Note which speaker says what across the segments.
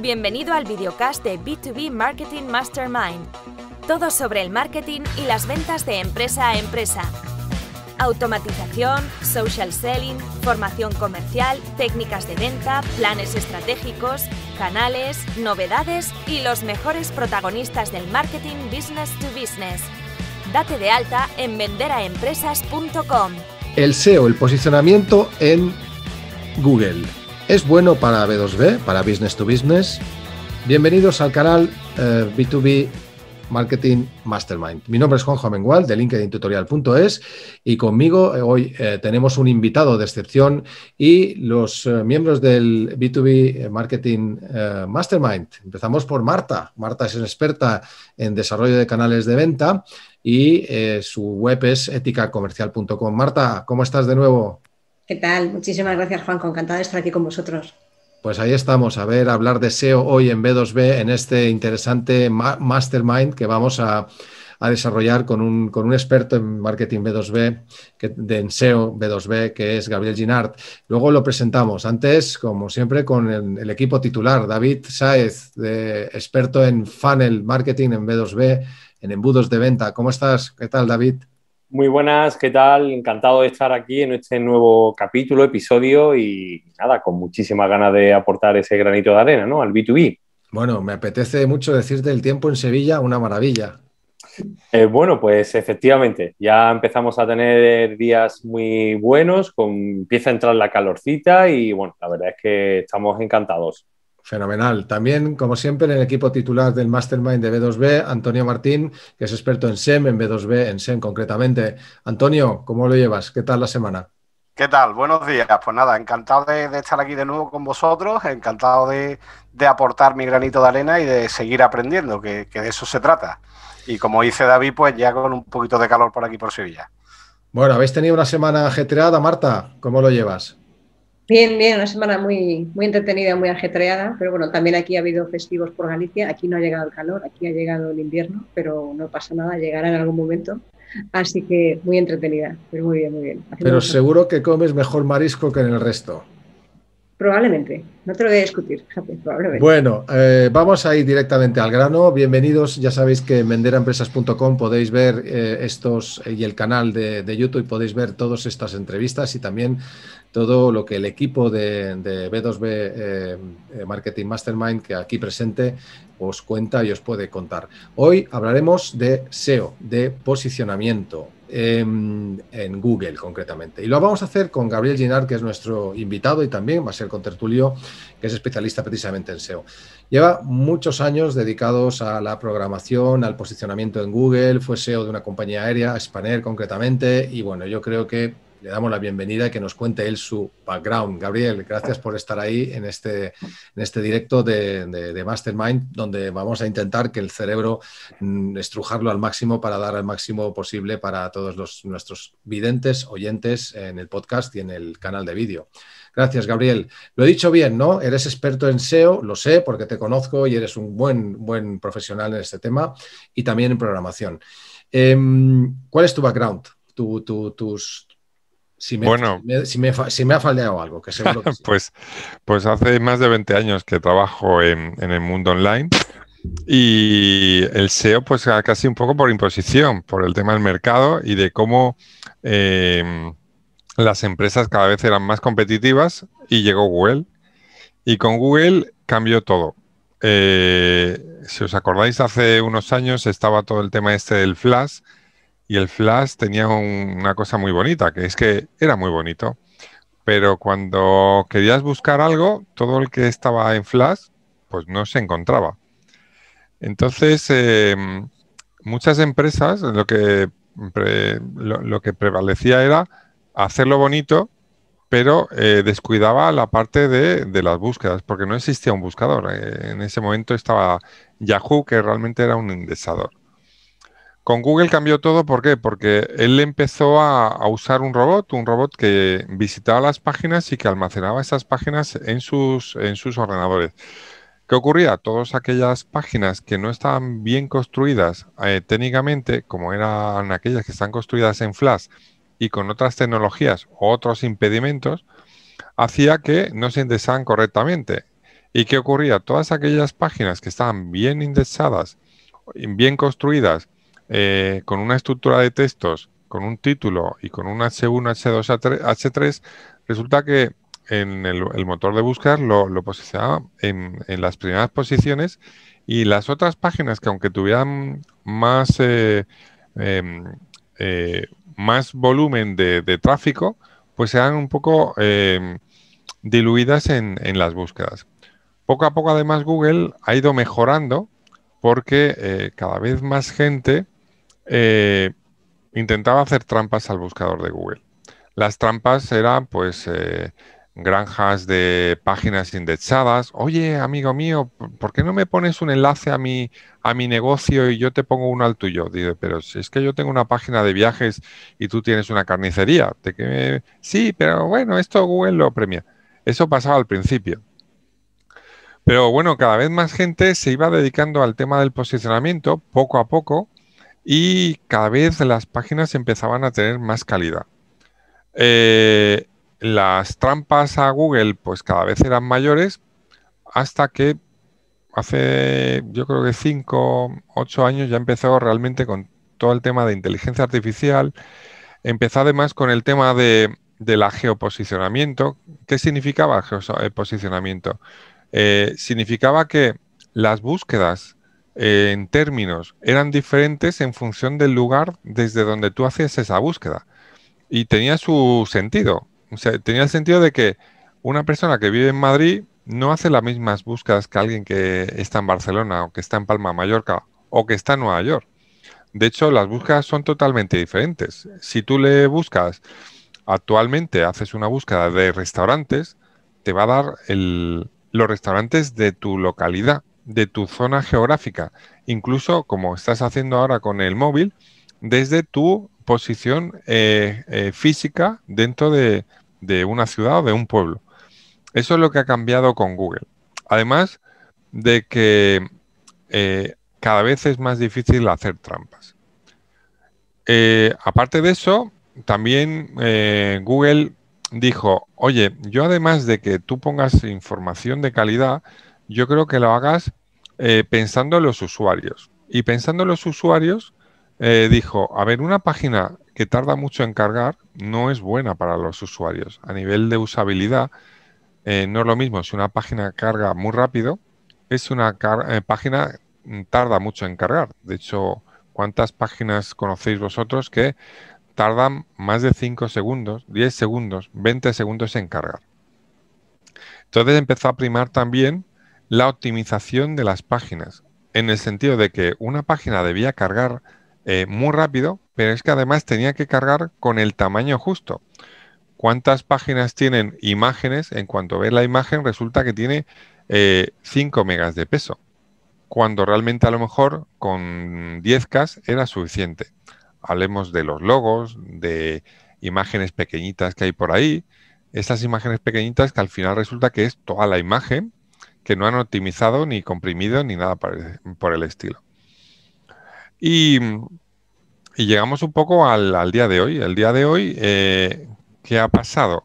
Speaker 1: Bienvenido al videocast de B2B Marketing Mastermind. Todo sobre el marketing y las ventas de empresa a empresa. Automatización, social selling, formación comercial, técnicas de venta, planes estratégicos, canales, novedades y los mejores protagonistas del marketing business to business. Date de alta en venderaempresas.com.
Speaker 2: El SEO, el posicionamiento en Google. ¿Es bueno para B2B, para business to business? Bienvenidos al canal B2B eh, Marketing Mastermind. Mi nombre es Juanjo Amengual de LinkedIn y conmigo eh, hoy eh, tenemos un invitado de excepción y los miembros del B2B Marketing Mastermind. Empezamos por Marta. Marta es experta en desarrollo de canales de venta y su web es eticacomercial.com. Marta, ¿cómo estás de nuevo?
Speaker 3: ¿Qué tal? Muchísimas gracias, Juan. Encantada de estar aquí con vosotros.
Speaker 2: Pues ahí estamos, a ver, hablar de SEO hoy en B2B, en este interesante mastermind que vamos a, desarrollar con un, con un, experto en marketing B2B, que, de SEO B2B, que es Gabriel Ginard. Luego lo presentamos. Antes, como siempre, con el, equipo titular, David Saez, experto en funnel marketing en B2B, en embudos de venta. ¿Cómo estás? ¿Qué tal, David?
Speaker 4: Muy buenas, ¿qué tal? Encantado de estar aquí en este nuevo capítulo, episodio y nada, con muchísimas ganas de aportar ese granito de arena, ¿no? Al B2B.
Speaker 2: Bueno, me apetece mucho decirte el tiempo en Sevilla, una maravilla.
Speaker 4: Eh, bueno, pues efectivamente, ya empezamos a tener días muy buenos, con, empieza a entrar la calorcita y bueno, la verdad es que estamos encantados.
Speaker 2: Fenomenal. También, como siempre, en el equipo titular del Mastermind de B2B, Antonio Martín, que es experto en SEM, en B2B, en SEM concretamente. Antonio, ¿cómo lo llevas? ¿Qué tal la semana?
Speaker 5: ¿Qué tal? Buenos días. Pues nada, encantado de, estar aquí de nuevo con vosotros, encantado de, aportar mi granito de arena y de seguir aprendiendo, que, que de eso se trata. Y como dice David, pues ya con un poquito de calor por aquí por Sevilla.
Speaker 2: Bueno, habéis tenido una semana ajetreada, Marta. ¿Cómo lo llevas?
Speaker 3: Bien, bien, una semana muy, muy entretenida, muy ajetreada, pero bueno, también aquí ha habido festivos por Galicia, aquí no ha llegado el calor, aquí ha llegado el invierno, pero no pasa nada, llegará en algún momento, así que muy entretenida, pero muy bien, muy bien.
Speaker 2: pero seguro que comes mejor marisco que en el resto.
Speaker 3: Probablemente, no te lo voy a discutir, probablemente.
Speaker 2: Bueno, eh, vamos a ir directamente al grano. Bienvenidos, ya sabéis que en venderaempresas.com podéis ver eh, estos y el canal de, de, YouTube podéis ver todas estas entrevistas y también todo lo que el equipo de, B2B eh, eh, Marketing Mastermind que aquí presente os cuenta y os puede contar. Hoy hablaremos de SEO, de posicionamiento en, Google concretamente. Y lo vamos a hacer con Gabriel Ginard, que es nuestro invitado y también va a ser con Tertulio, que es especialista precisamente en SEO. Lleva muchos años dedicados a la programación, al posicionamiento en Google, fue SEO de una compañía aérea, Spanair concretamente, y bueno, yo creo que le damos la bienvenida y que nos cuente él su background. Gabriel, gracias por estar ahí en este, en este directo de, Mastermind, donde vamos a intentar que el cerebro mm, estrujarlo al máximo para dar al máximo posible para todos los, nuestros videntes, oyentes en el podcast y en el canal de vídeo. Gracias, Gabriel. Lo he dicho bien, ¿no? Eres experto en SEO, lo sé porque te conozco y eres un buen, buen profesional en este tema y también en programación. Em, ¿Cuál es tu background? tus, si me, bueno, si me, ha fallado algo, que seguro que
Speaker 6: pues, pues hace más de 20 años que trabajo en, el mundo online y el SEO pues casi un poco por imposición, por el tema del mercado y de cómo em, las empresas cada vez eran más competitivas y llegó Google. Y con Google cambió todo. Eh, si os acordáis, hace unos años estaba todo el tema este del Flash y el Flash tenía una cosa muy bonita, que es que era muy bonito. Pero cuando querías buscar algo, todo el que estaba en Flash, pues no se encontraba. Entonces, em, muchas empresas lo que, lo, que prevalecía era hacerlo bonito, pero eh, descuidaba la parte de, de, las búsquedas, porque no existía un buscador. Eh, en ese momento estaba Yahoo, que realmente era un indexador. Con Google cambió todo, ¿por qué? Porque él empezó a, usar un robot, un robot que visitaba las páginas y que almacenaba esas páginas en sus, en sus ordenadores. ¿Qué ocurría? Todas aquellas páginas que no estaban bien construidas eh, técnicamente, como eran aquellas que están construidas en Flash y con otras tecnologías o otros impedimentos, hacía que no se indexaban correctamente. ¿Y qué ocurría? Todas aquellas páginas que estaban bien indexadas, bien construidas, eh, con una estructura de textos, con un título y con un H1, H2, H3, resulta que en el, motor de búsqueda lo, posicionaba en, las primeras posiciones y las otras páginas que aunque tuvieran más, eh, em, eh, más volumen de, tráfico, pues eran un poco em, diluidas en, las búsquedas. Poco a poco además Google ha ido mejorando porque cada vez más gente intentaba hacer trampas al buscador de Google. Las trampas eran pues granjas de páginas indexadas. Oye, amigo mío, ¿por qué no me pones un enlace a mi, a mi negocio y yo te pongo uno al tuyo? Dice, pero si es que yo tengo una página de viajes y tú tienes una carnicería. ¿De Sí, pero bueno, esto Google lo premia. Eso pasaba al principio. Pero bueno, cada vez más gente se iba dedicando al tema del posicionamiento poco a poco y cada vez las páginas empezaban a tener más calidad. Eh, las trampas a Google pues cada vez eran mayores hasta que hace yo creo que 5, 8 años ya empezó realmente con todo el tema de inteligencia artificial. Empezó además con el tema de, la geoposicionamiento. ¿Qué significaba geoposicionamiento? Eh, significaba que las búsquedas eh, en términos eran diferentes en función del lugar desde donde tú hacías esa búsqueda. Y tenía su sentido tenía el sentido de que una persona que vive en Madrid no hace las mismas búsquedas que alguien que está en Barcelona o que está en Palma, Mallorca o que está en Nueva York. De hecho, las búsquedas son totalmente diferentes. Si tú le buscas, actualmente haces una búsqueda de restaurantes, te va a dar los restaurantes de tu localidad, de tu zona geográfica, incluso como estás haciendo ahora con el móvil, desde tu posición eh, eh, física dentro de, una ciudad o de un pueblo. Eso es lo que ha cambiado con Google. Además de que eh, cada vez es más difícil hacer trampas. Aparte de eso, también Google dijo, oye, yo además de que tú pongas información de calidad, yo creo que lo hagas pensando en los usuarios. Y pensando en los usuarios, dijo, a ver, una página que tarda mucho en cargar no es buena para los usuarios. A nivel de usabilidad, eh, no es lo mismo si una página carga muy rápido, es una eh, página mm, tarda mucho en cargar. De hecho, ¿cuántas páginas conocéis vosotros que tardan más de 5 segundos, 10 segundos, 20 segundos en cargar? Entonces empezó a primar también la optimización de las páginas, en el sentido de que una página debía cargar eh, muy rápido, pero es que además tenía que cargar con el tamaño justo. ¿Cuántas páginas tienen imágenes? En cuanto ves la imagen, resulta que tiene 5 eh, megas de peso, cuando realmente a lo mejor con 10K era suficiente. Hablemos de los logos, de imágenes pequeñitas que hay por ahí, esas imágenes pequeñitas que al final resulta que es toda la imagen que no han optimizado ni comprimido ni nada por el estilo. Y, llegamos un poco al, día de hoy. El día de hoy, eh, ¿qué ha pasado?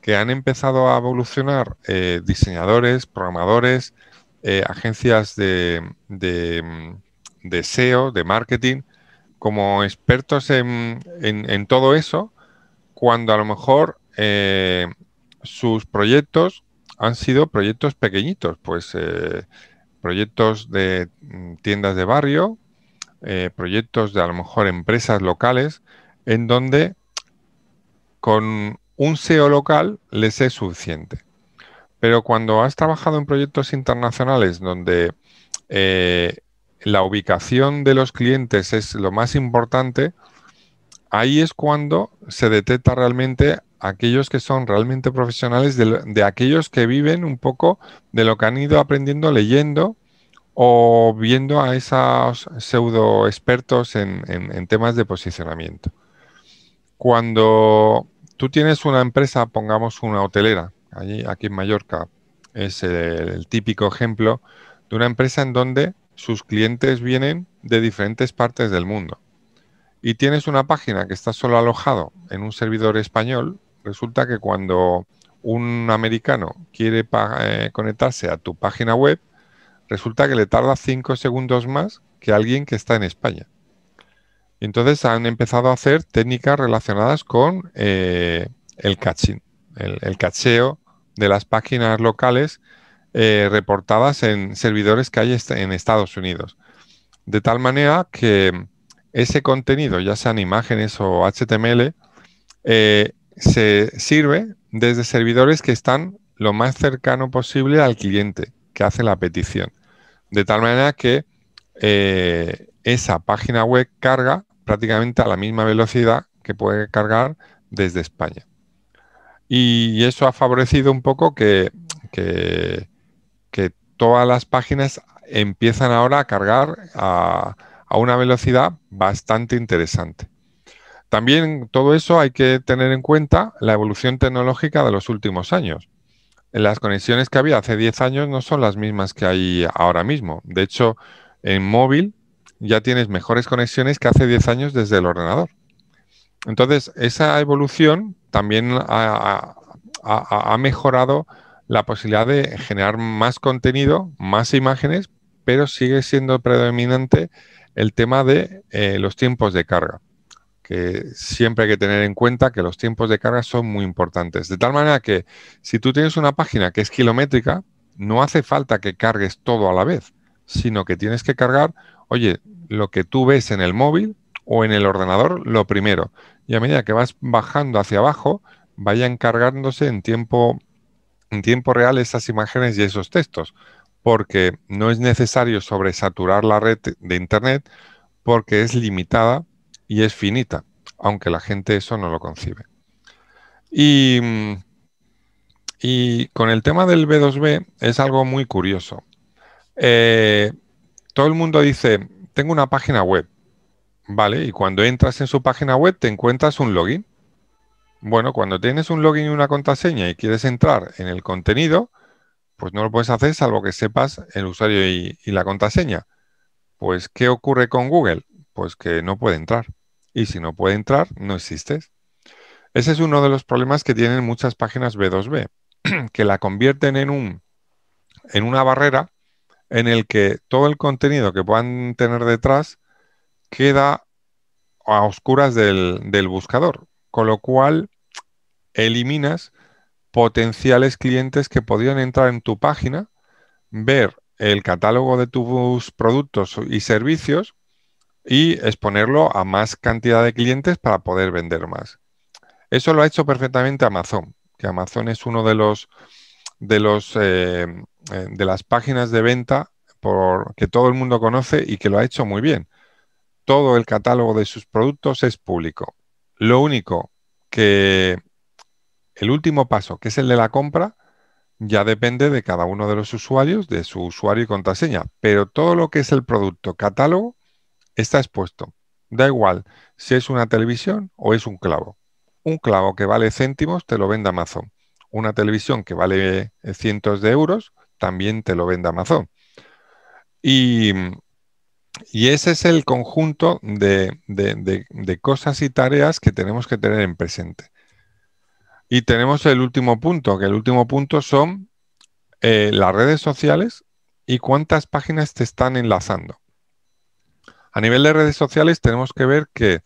Speaker 6: Que han empezado a evolucionar eh, diseñadores, programadores, eh, agencias de, de, SEO, de marketing, como expertos en, en, todo eso, cuando a lo mejor sus proyectos han sido proyectos pequeñitos, pues proyectos de mm, tiendas de barrio, eh, proyectos de a lo mejor empresas locales en donde con un SEO local les es suficiente. Pero cuando has trabajado en proyectos internacionales donde eh, la ubicación de los clientes es lo más importante, ahí es cuando se detecta realmente aquellos que son realmente profesionales, de, aquellos que viven un poco de lo que han ido aprendiendo leyendo o viendo a esos pseudo expertos en, temas de posicionamiento. Cuando tú tienes una empresa, pongamos una hotelera, allí, aquí en Mallorca, es el, típico ejemplo de una empresa en donde sus clientes vienen de diferentes partes del mundo. Y tienes una página que está solo alojado en un servidor español, resulta que cuando un americano quiere eh, conectarse a tu página web, resulta que le tarda cinco segundos más que alguien que está en España. Entonces han empezado a hacer técnicas relacionadas con eh, el caching, el, cacheo de las páginas locales eh, reportadas en servidores que hay en Estados Unidos. De tal manera que ese contenido, ya sean imágenes o HTML, eh, se sirve desde servidores que están lo más cercano posible al cliente que hace la petición. De tal manera que esa página web carga prácticamente a la misma velocidad que puede cargar desde España. Y eso ha favorecido un poco que, todas las páginas empiezan ahora a cargar a una velocidad bastante interesante. También todo eso hay que tener en cuenta la evolución tecnológica de los últimos años. Las conexiones que había hace 10 años no son las mismas que hay ahora mismo. De hecho, en móvil ya tienes mejores conexiones que hace 10 años desde el ordenador. Entonces, esa evolución también ha, mejorado la posibilidad de generar más contenido, más imágenes, pero sigue siendo predominante el tema de eh, los tiempos de carga, que siempre hay que tener en cuenta que los tiempos de carga son muy importantes. De tal manera que si tú tienes una página que es kilométrica, no hace falta que cargues todo a la vez, sino que tienes que cargar, oye, lo que tú ves en el móvil o en el ordenador, lo primero. Y a medida que vas bajando hacia abajo, vayan cargándose en tiempo, en tiempo real esas imágenes y esos textos. Porque no es necesario sobresaturar la red de Internet porque es limitada y es finita, aunque la gente eso no lo concibe. Y, y con el tema del B2B es algo muy curioso. Eh, todo el mundo dice, tengo una página web, ¿vale? Y cuando entras en su página web te encuentras un login. Bueno, cuando tienes un login y una contraseña y quieres entrar en el contenido, pues no lo puedes hacer salvo que sepas el usuario y, la contraseña. Pues, ¿qué ocurre con Google? Pues que no puede entrar. Y si no puede entrar, no existes. Ese es uno de los problemas que tienen muchas páginas B2B, que la convierten en, un, en una barrera en el que todo el contenido que puedan tener detrás queda a oscuras del, buscador, con lo cual eliminas potenciales clientes que podrían entrar en tu página, ver el catálogo de tus productos y servicios y exponerlo a más cantidad de clientes para poder vender más. Eso lo ha hecho perfectamente Amazon, que Amazon es uno de los de los eh, eh, de las páginas de venta por, que todo el mundo conoce y que lo ha hecho muy bien. Todo el catálogo de sus productos es público. Lo único que el último paso, que es el de la compra, ya depende de cada uno de los usuarios, de su usuario y contraseña. Pero todo lo que es el producto catálogo está expuesto. Da igual si es una televisión o es un clavo. Un clavo que vale céntimos te lo vende Amazon. Una televisión que vale cientos de euros también te lo vende Amazon. Y, ese es el conjunto de, cosas y tareas que tenemos que tener en presente. Y tenemos el último punto, que el último punto son eh, las redes sociales y cuántas páginas te están enlazando. A nivel de redes sociales tenemos que ver que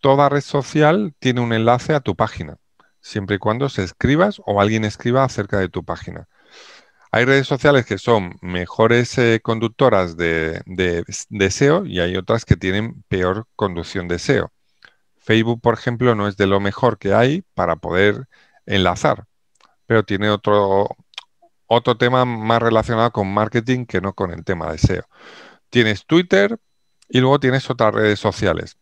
Speaker 6: toda red social tiene un enlace a tu página, siempre y cuando se escribas o alguien escriba acerca de tu página. Hay redes sociales que son mejores eh, conductoras de, de, SEO y hay otras que tienen peor conducción de SEO. Facebook, por ejemplo, no es de lo mejor que hay para poder enlazar, pero tiene otro, otro tema más relacionado con marketing que no con el tema de SEO. Tienes Twitter y luego tienes otras redes sociales.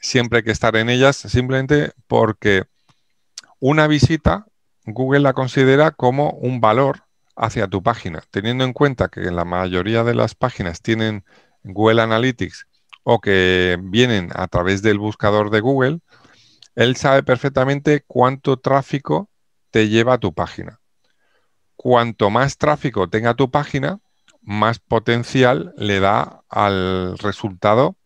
Speaker 6: Siempre hay que estar en ellas simplemente porque una visita Google la considera como un valor hacia tu página, teniendo en cuenta que la mayoría de las páginas tienen Google Analytics o que vienen a través del buscador de Google, él sabe perfectamente cuánto tráfico te lleva a tu página. Cuanto más tráfico tenga tu página, más potencial le da al resultado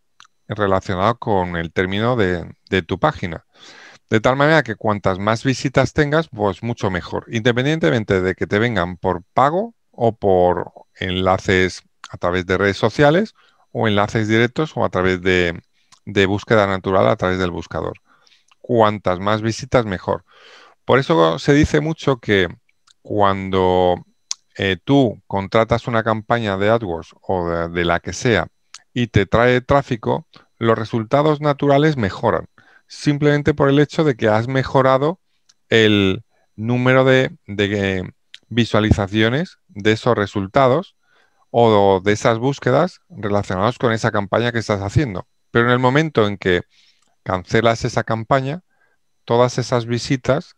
Speaker 6: relacionado con el término de, tu página. De tal manera que cuantas más visitas tengas, pues mucho mejor, independientemente de que te vengan por pago o por enlaces a través de redes sociales o enlaces directos o a través de, búsqueda natural a través del buscador. Cuantas más visitas, mejor. Por eso se dice mucho que cuando eh, tú contratas una campaña de AdWords o de, la que sea y te trae tráfico, los resultados naturales mejoran, simplemente por el hecho de que has mejorado el número de, de visualizaciones de esos resultados o de esas búsquedas relacionados con esa campaña que estás haciendo. Pero en el momento en que cancelas esa campaña, todas esas visitas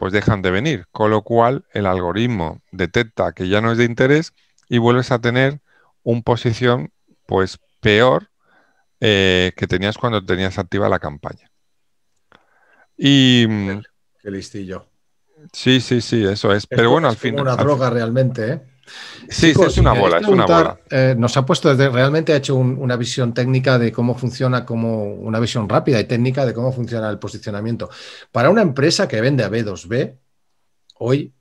Speaker 6: pues dejan de venir, con lo cual el algoritmo detecta que ya no es de interés y vuelves a tener un posición pues peor eh, que tenías cuando tenías activa la campaña. Y...
Speaker 2: Qué listillo.
Speaker 6: Sí, sí, sí, eso es. Pero bueno, al final.
Speaker 2: una droga realmente, ¿eh?
Speaker 6: Sí, es una bola, es una bola.
Speaker 2: Eh, nos ha puesto, desde, realmente ha hecho una visión técnica de cómo funciona, como una visión rápida y técnica de cómo funciona el posicionamiento. Para una empresa que vende a B2B, hoy,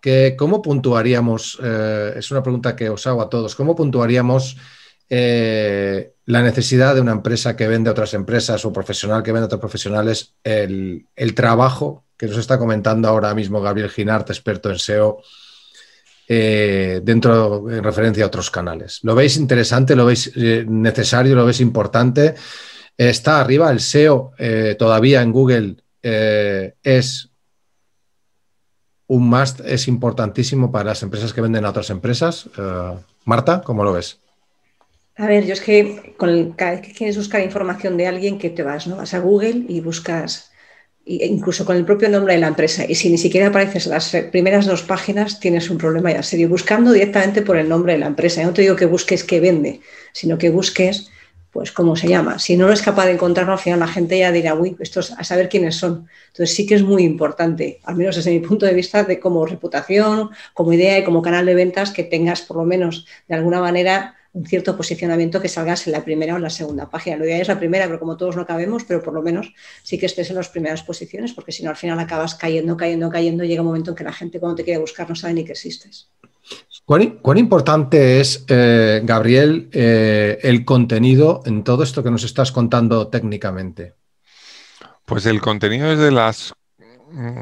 Speaker 2: que, ¿cómo puntuaríamos? Eh, es una pregunta que os hago a todos. ¿Cómo puntuaríamos eh, la necesidad de una empresa que vende a otras empresas o profesional que vende a otros profesionales, el, el trabajo que nos está comentando ahora mismo Gabriel Ginart, experto en SEO? Eh, dentro en referencia a otros canales. ¿Lo veis interesante? ¿Lo veis eh, necesario? ¿Lo veis importante? Está arriba el SEO eh, todavía en Google es un must, es importantísimo para las empresas que venden a otras empresas. Marta, ¿cómo lo ves?
Speaker 3: A ver, yo es que cada vez que quieres buscar información de alguien que te vas, ¿no? Vas a Google y buscas incluso con el propio nombre de la empresa. Y si ni siquiera apareces en las primeras dos páginas, tienes un problema ya serio. Buscando directamente por el nombre de la empresa. Yo no te digo que busques qué vende, sino que busques, pues, cómo se llama. Si no eres capaz de encontrarlo, al final la gente ya dirá, uy, esto es a saber quiénes son. Entonces sí que es muy importante, al menos desde mi punto de vista, de como reputación, como idea y como canal de ventas, que tengas por lo menos de alguna manera un cierto posicionamiento que salgas en la primera o en la segunda página. Lo ideal es la primera, pero como todos no cabemos, pero por lo menos sí que estés en las primeras posiciones, porque si no al final acabas cayendo, cayendo, cayendo, llega un momento en que la gente cuando te quiere buscar no sabe ni que existes.
Speaker 2: ¿Cuán, importante es, eh, Gabriel, eh, el contenido en todo esto que nos estás contando técnicamente?
Speaker 6: Pues el contenido es de las,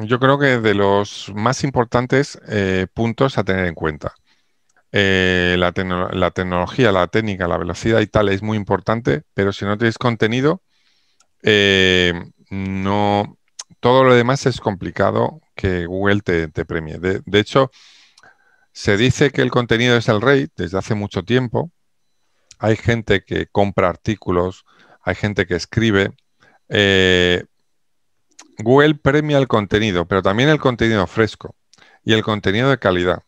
Speaker 6: yo creo que de los más importantes eh, puntos a tener en cuenta. Eh, la, tecnología, la técnica, la velocidad y tal es muy importante, pero si no tienes contenido, eh, no, todo lo demás es complicado que Google te, premie. De, hecho, se dice que el contenido es el rey desde hace mucho tiempo. Hay gente que compra artículos, hay gente que escribe. Eh, Google premia el contenido, pero también el contenido fresco y el contenido de calidad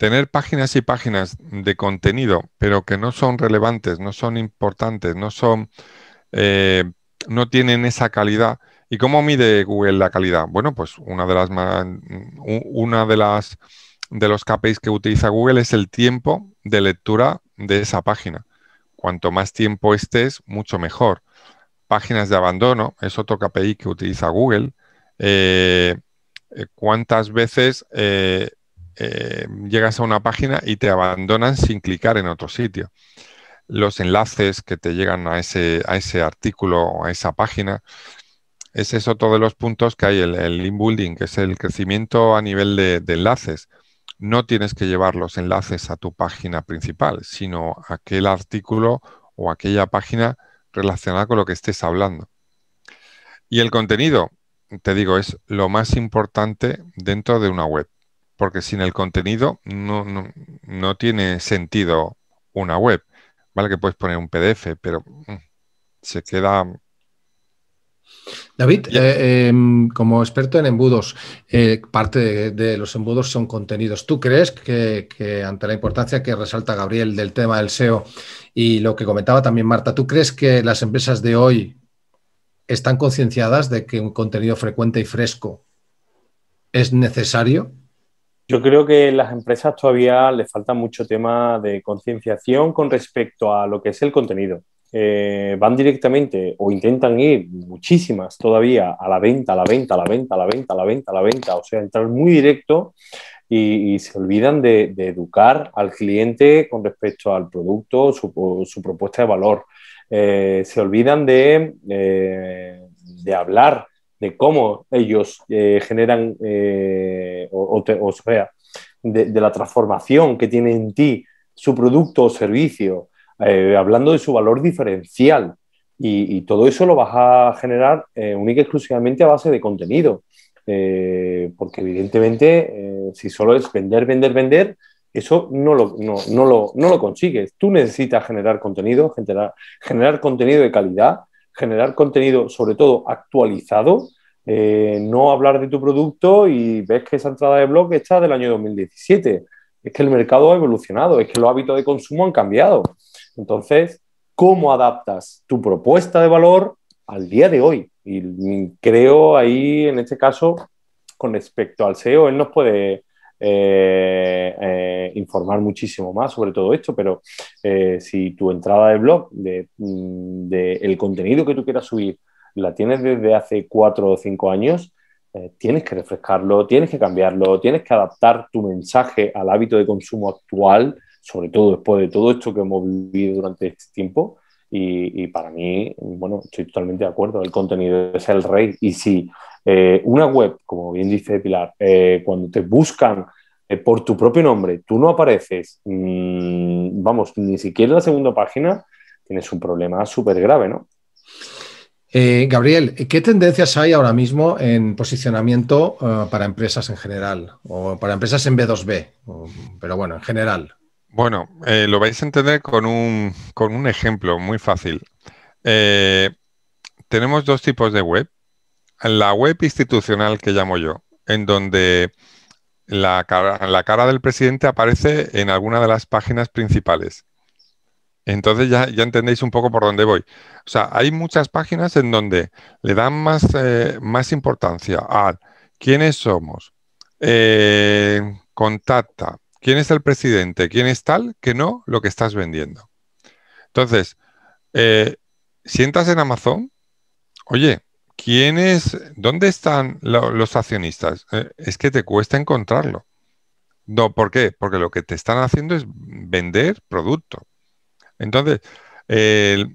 Speaker 6: tener páginas y páginas de contenido, pero que no son relevantes, no son importantes, no son, eh, no tienen esa calidad. ¿Y cómo mide Google la calidad? Bueno, pues una de las una de las de los KPIs que utiliza Google es el tiempo de lectura de esa página. Cuanto más tiempo estés, mucho mejor. Páginas de abandono es otro KPI que utiliza Google. Eh, eh, ¿Cuántas veces llegas a una página y te abandonan sin clicar en otro sitio. Los enlaces que te llegan a ese, a ese artículo o a esa página, es eso todos los puntos que hay, el, el inbuilding, que es el crecimiento a nivel de, enlaces. No tienes que llevar los enlaces a tu página principal, sino a aquel artículo o aquella página relacionada con lo que estés hablando. Y el contenido, te digo, es lo más importante dentro de una web porque sin el contenido no, tiene sentido una web. Vale que puedes poner un PDF, pero mm, se queda...
Speaker 2: David, eh, em, como experto en embudos, eh, parte de, los embudos son contenidos. ¿Tú crees que, que, ante la importancia que resalta Gabriel del tema del SEO y lo que comentaba también Marta, ¿tú crees que las empresas de hoy están concienciadas de que un contenido frecuente y fresco es necesario?
Speaker 4: Yo creo que las empresas todavía le falta mucho tema de concienciación con respecto a lo que es el contenido. eh, van directamente o intentan ir muchísimas todavía a la venta, a la venta, a la venta, a la venta, a la venta, a la venta, o sea, entrar muy directo y, se olvidan de, educar al cliente con respecto al producto, su, su propuesta de valor. Eh, se olvidan de, eh, de, hablar de cómo ellos generan, o, o, sea, de, la transformación que tiene en ti su producto o servicio, eh, hablando de su valor diferencial. Y, todo eso lo vas a generar eh, única y exclusivamente a base de contenido. Eh, porque evidentemente, si solo es vender, vender, vender, eso no lo, no, no, lo, no lo consigues. Tú necesitas generar contenido, generar, generar contenido de calidad, generar contenido sobre todo actualizado, no hablar de tu producto y ves que esa entrada de blog está del año 2017. Es que el mercado ha evolucionado, es que los hábitos de consumo han cambiado. Entonces, ¿cómo adaptas tu propuesta de valor al día de hoy? Y creo ahí, en este caso, con respecto al SEO, él nos puede eh, eh, informar muchísimo más sobre todo esto, pero eh, si tu entrada de blog, de, mm, de, el contenido que tú quieras subir, la tienes desde hace cuatro o cinco años, tienes que refrescarlo, tienes que cambiarlo, tienes que adaptar tu mensaje al hábito de consumo actual sobre todo después de todo esto que hemos vivido durante este tiempo. Y, para mí, bueno, estoy totalmente de acuerdo, el contenido es el rey. Y si eh, una web, como bien dice Pilar, eh, cuando te buscan eh, por tu propio nombre, tú no apareces, mm, vamos, ni siquiera en la segunda página, tienes un problema súper grave, ¿no?
Speaker 2: Gabriel, ¿qué tendencias hay ahora mismo en posicionamiento para empresas en general o para empresas en B2B? pero bueno, en general.
Speaker 6: Bueno, eh, lo vais a entender con un, con un ejemplo muy fácil. Eh, tenemos dos tipos de web. La web institucional que llamo yo, en donde la cara, del presidente aparece en alguna de las páginas principales. Entonces ya, ya, entendéis un poco por dónde voy. O sea, hay muchas páginas en donde le dan más, eh, más importancia a quiénes somos, contacta, quién es el presidente, quién es tal, que no lo que estás vendiendo. Entonces, eh, si entras en Amazon, oye, ¿quién es, dónde están los accionistas? Eh, es que te cuesta encontrarlo. No, ¿por qué? Porque lo que te están haciendo es vender producto. Entonces, el,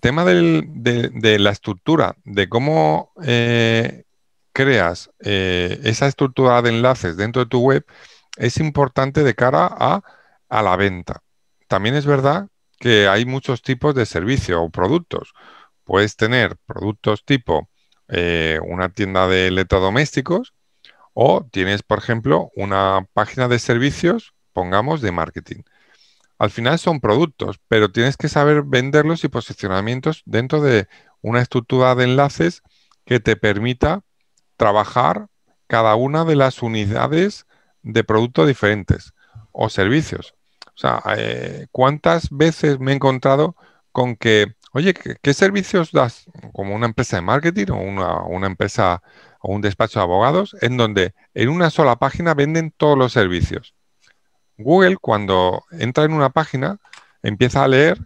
Speaker 6: tema de, la estructura, de cómo eh, creas esa estructura de enlaces dentro de tu web, es importante de cara a, la venta. También es verdad que hay muchos tipos de servicio o productos. Puedes tener productos tipo eh, una tienda de electrodomésticos o tienes, por ejemplo, una página de servicios, pongamos, de marketing. Al final son productos, pero tienes que saber venderlos y posicionamientos dentro de una estructura de enlaces que te permita trabajar cada una de las unidades de productos diferentes o servicios. O sea, eh, ¿cuántas veces me he encontrado con que, oye, ¿qué, servicios das como una empresa de marketing o una, una, empresa o un despacho de abogados en donde en una sola página venden todos los servicios? Google, cuando entra en una página, empieza a leer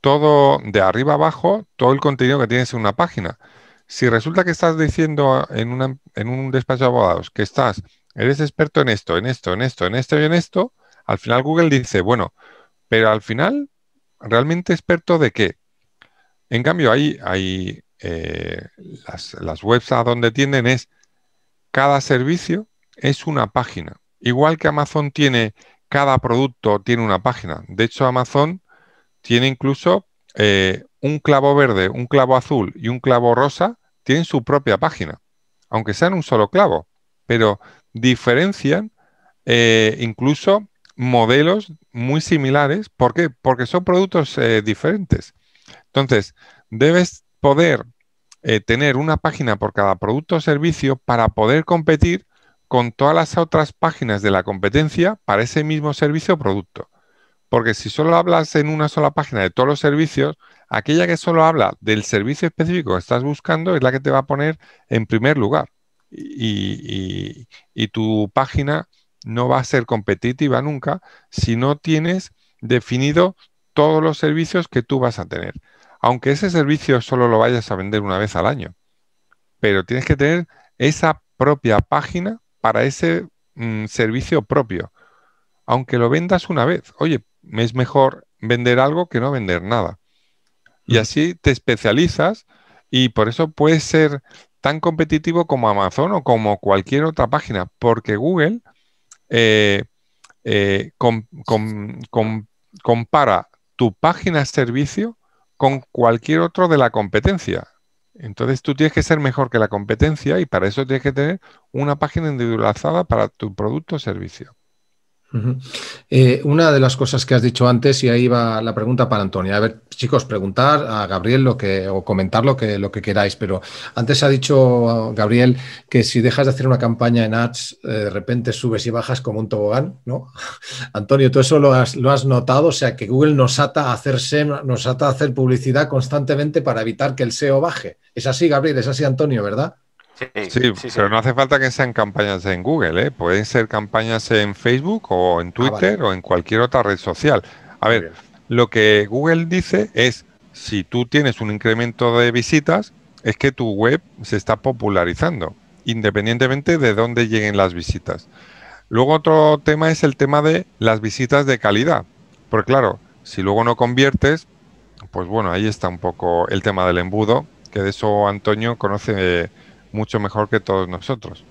Speaker 6: todo de arriba abajo, todo el contenido que tienes en una página. Si resulta que estás diciendo en, una, en un despacho de abogados que estás eres experto en esto, en esto, en esto, en esto y en esto, al final Google dice, bueno, pero al final, ¿realmente experto de qué? En cambio, ahí hay eh, las, webs a donde tienden es cada servicio es una página. Igual que Amazon tiene, cada producto tiene una página. De hecho, Amazon tiene incluso eh, un clavo verde, un clavo azul y un clavo rosa, tienen su propia página, aunque sean un solo clavo. Pero diferencian eh, incluso modelos muy similares. ¿Por qué? Porque son productos eh, diferentes. Entonces, debes poder eh, tener una página por cada producto o servicio para poder competir con todas las otras páginas de la competencia para ese mismo servicio o producto. Porque si solo hablas en una sola página de todos los servicios, aquella que solo habla del servicio específico que estás buscando es la que te va a poner en primer lugar y, tu página no va a ser competitiva nunca si no tienes definido todos los servicios que tú vas a tener. Aunque ese servicio solo lo vayas a vender una vez al año. Pero tienes que tener esa propia página para ese mm, servicio propio. Aunque lo vendas una vez. Oye, es mejor vender algo que no vender nada. Y mm. así te especializas y por eso puedes ser tan competitivo como Amazon o como cualquier otra página, porque Google eh, eh, compara tu página servicio con cualquier otro de la competencia. Entonces tú tienes que ser mejor que la competencia y para eso tienes que tener una página individualizada para tu producto o servicio.
Speaker 2: Eh, una de las cosas que has dicho antes, y ahí va la pregunta para Antonio. A ver, chicos, preguntar a Gabriel lo que, o comentar lo que, lo que queráis, pero antes ha dicho Gabriel que si dejas de hacer una campaña en ads, eh, de repente subes y bajas como un tobogán, ¿no? Antonio, ¿tú eso lo has, lo has notado? O sea, que Google nos ata a hacer SEM, nos ata a hacer publicidad constantemente para evitar que el SEO baje. Es así, Gabriel, es así, Antonio, ¿verdad?
Speaker 6: Sí, pero no hace falta que sean campañas en Google, ¿eh? pueden ser campañas en Facebook o en ah, Twitter o en cualquier otra red social. A ver, lo que Google dice es, si tú tienes un incremento de visitas, es que tu web se está popularizando, independientemente de dónde lleguen las visitas. Luego otro tema es el tema de las visitas de calidad. Porque claro, si luego no conviertes, pues bueno, ahí está un poco el tema del embudo, que de eso Antonio conoce mucho mejor que todos nosotros.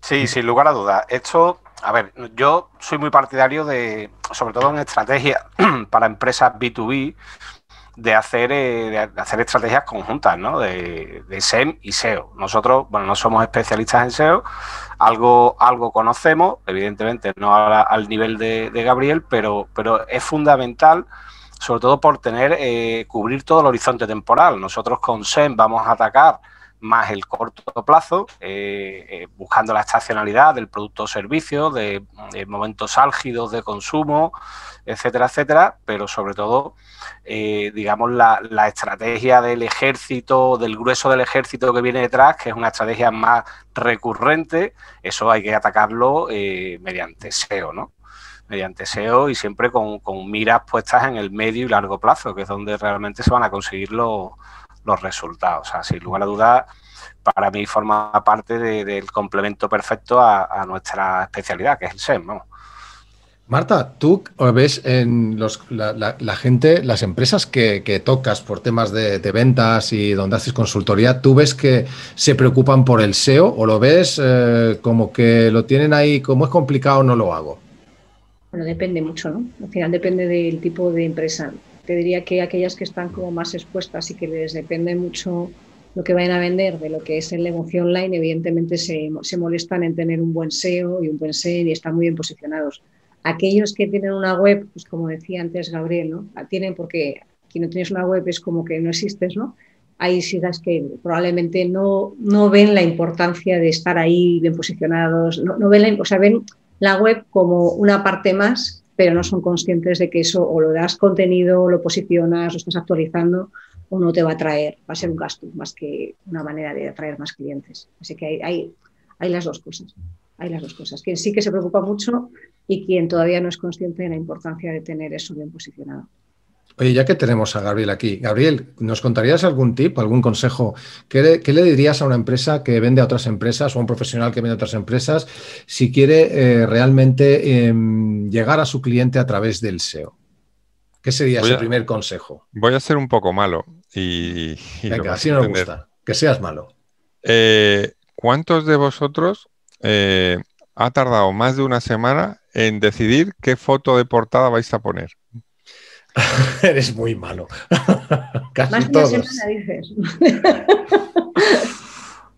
Speaker 5: Sí, sin lugar a dudas. Esto, a ver, yo soy muy partidario de, sobre todo en estrategia para empresas B2B, de hacer, eh, de hacer estrategias conjuntas, ¿no? De, SEM y SEO. Nosotros, bueno, no somos especialistas en SEO, algo, algo conocemos, evidentemente no al nivel de, Gabriel, pero, pero es fundamental sobre todo por tener, eh, cubrir todo el horizonte temporal. Nosotros con SEM vamos a atacar más el corto plazo, eh, eh, buscando la estacionalidad del producto o servicio, de, momentos álgidos de consumo, etcétera, etcétera, pero sobre todo, eh, digamos, la, estrategia del ejército, del grueso del ejército que viene detrás, que es una estrategia más recurrente, eso hay que atacarlo mediante SEO, ¿no? mediante SEO y siempre con, con, miras puestas en el medio y largo plazo, que es donde realmente se van a conseguir los, los resultados. O sea, sin lugar a dudas, para mí forma parte del complemento perfecto a, nuestra especialidad, que es el SEM.
Speaker 2: Marta, tú ves en la, gente, las empresas que, tocas por temas de, ventas y donde haces consultoría, ¿tú ves que se preocupan por el SEO o lo ves eh, como que lo tienen ahí, como es complicado, no lo hago?
Speaker 3: Bueno, depende mucho, ¿no? Al final depende del tipo de empresa te diría que aquellas que están como más expuestas y que les depende mucho lo que vayan a vender de lo que es el negocio online, evidentemente se, se molestan en tener un buen SEO y un buen SEO y están muy bien posicionados. Aquellos que tienen una web, pues como decía antes Gabriel, ¿no? tienen porque si no tienes una web es como que no existes, ¿no? Hay sigas que probablemente no, no ven la importancia de estar ahí bien posicionados, no, no ven, la, o sea, ven la web como una parte más pero no son conscientes de que eso o lo das contenido, lo posicionas, lo estás actualizando o no te va a traer, va a ser un gasto más que una manera de atraer más clientes. Así que hay, hay, las dos cosas. Hay las dos cosas. Quien sí que se preocupa mucho y quien todavía no es consciente de la importancia de tener eso bien posicionado.
Speaker 2: Oye, ya que tenemos a Gabriel aquí, Gabriel, ¿nos contarías algún tip, algún consejo? ¿Qué le, dirías a una empresa que vende a otras empresas o a un profesional que vende a otras empresas si quiere eh, realmente em, llegar a su cliente a través del SEO? ¿Qué sería ese primer consejo?
Speaker 6: Voy a ser un poco malo y...
Speaker 2: Venga, así nos gusta, que seas malo.
Speaker 6: Eh, ¿Cuántos de vosotros eh, ha tardado más de una semana en decidir qué foto de portada vais a poner?
Speaker 2: Eres muy malo.
Speaker 3: Casi Más todos. Semana, dices.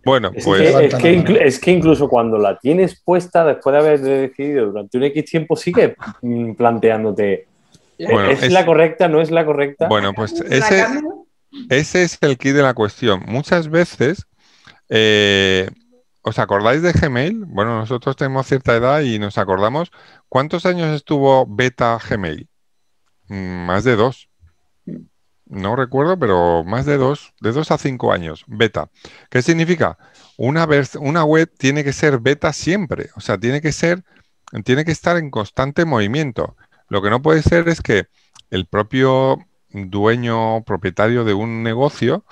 Speaker 6: Bueno,
Speaker 4: pues. Es que, es, que incluso cuando la tienes puesta, después de haber decidido durante un X tiempo, sigue mm, planteándote. ¿Es, la correcta? ¿No es la correcta?
Speaker 6: Bueno, pues ese, ese es el key de la cuestión. Muchas veces. Eh, ¿Os acordáis de Gmail? Bueno, nosotros tenemos cierta edad y nos acordamos. ¿Cuántos años estuvo beta Gmail? Más de dos. No recuerdo, pero más de dos, de dos a cinco años, beta. ¿Qué significa? Una, una web tiene que ser beta siempre, o sea, tiene que ser, tiene que estar en constante movimiento. Lo que no puede ser es que el propio dueño propietario de un negocio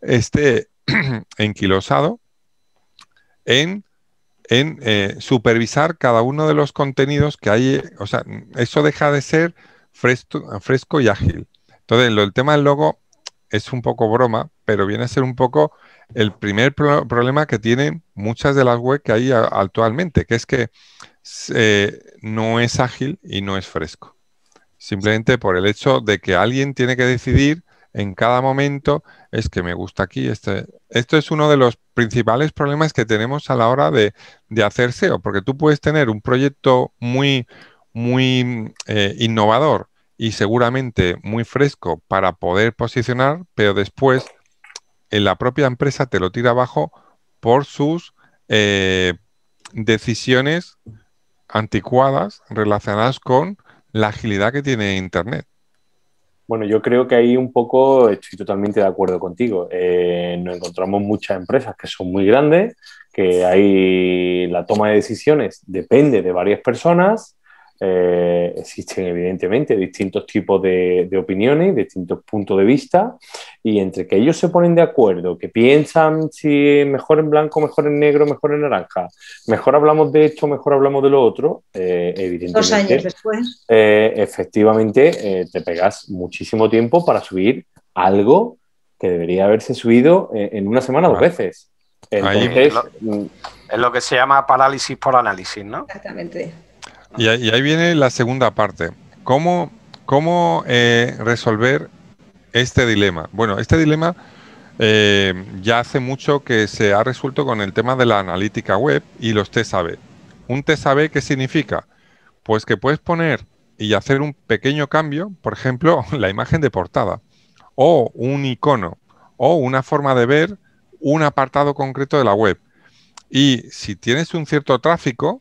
Speaker 6: esté enquilosado en, en eh, supervisar cada uno de los contenidos que hay. O sea, eso deja de ser fresco, y ágil. Entonces, lo, el tema del logo es un poco broma, pero viene a ser un poco el primer problema que tienen muchas de las web que hay actualmente, que es que eh, no es ágil y no es fresco. Simplemente por el hecho de que alguien tiene que decidir en cada momento, es que me gusta aquí. Este. Esto es uno de los principales problemas que tenemos a la hora de, hacer SEO, porque tú puedes tener un proyecto muy, muy eh, innovador y seguramente muy fresco para poder posicionar, pero después en la propia empresa te lo tira abajo por sus eh, decisiones anticuadas relacionadas con la agilidad que tiene Internet.
Speaker 4: Bueno, yo creo que ahí un poco estoy totalmente de acuerdo contigo. Eh, nos encontramos muchas empresas que son muy grandes, que ahí la toma de decisiones depende de varias personas eh, existen evidentemente distintos tipos de, opiniones, distintos puntos de vista, y entre que ellos se ponen de acuerdo, que piensan si mejor en blanco, mejor en negro, mejor en naranja, mejor hablamos de esto, mejor hablamos de lo otro, eh, evidentemente.
Speaker 3: Dos años después.
Speaker 4: Eh, efectivamente, te pegas muchísimo tiempo para subir algo que debería haberse subido en una semana dos veces.
Speaker 5: Mm, es lo que se llama parálisis por análisis, ¿no?
Speaker 3: Exactamente.
Speaker 6: Y, ahí viene la segunda parte. ¿Cómo, cómo eh, resolver este dilema? Bueno, este dilema eh, ya hace mucho que se ha resuelto con el tema de la analítica web y los test AB. ¿Un test AB qué significa? Pues que puedes poner y hacer un pequeño cambio, por ejemplo, la imagen de portada, o un icono, o una forma de ver un apartado concreto de la web. Y si tienes un cierto tráfico,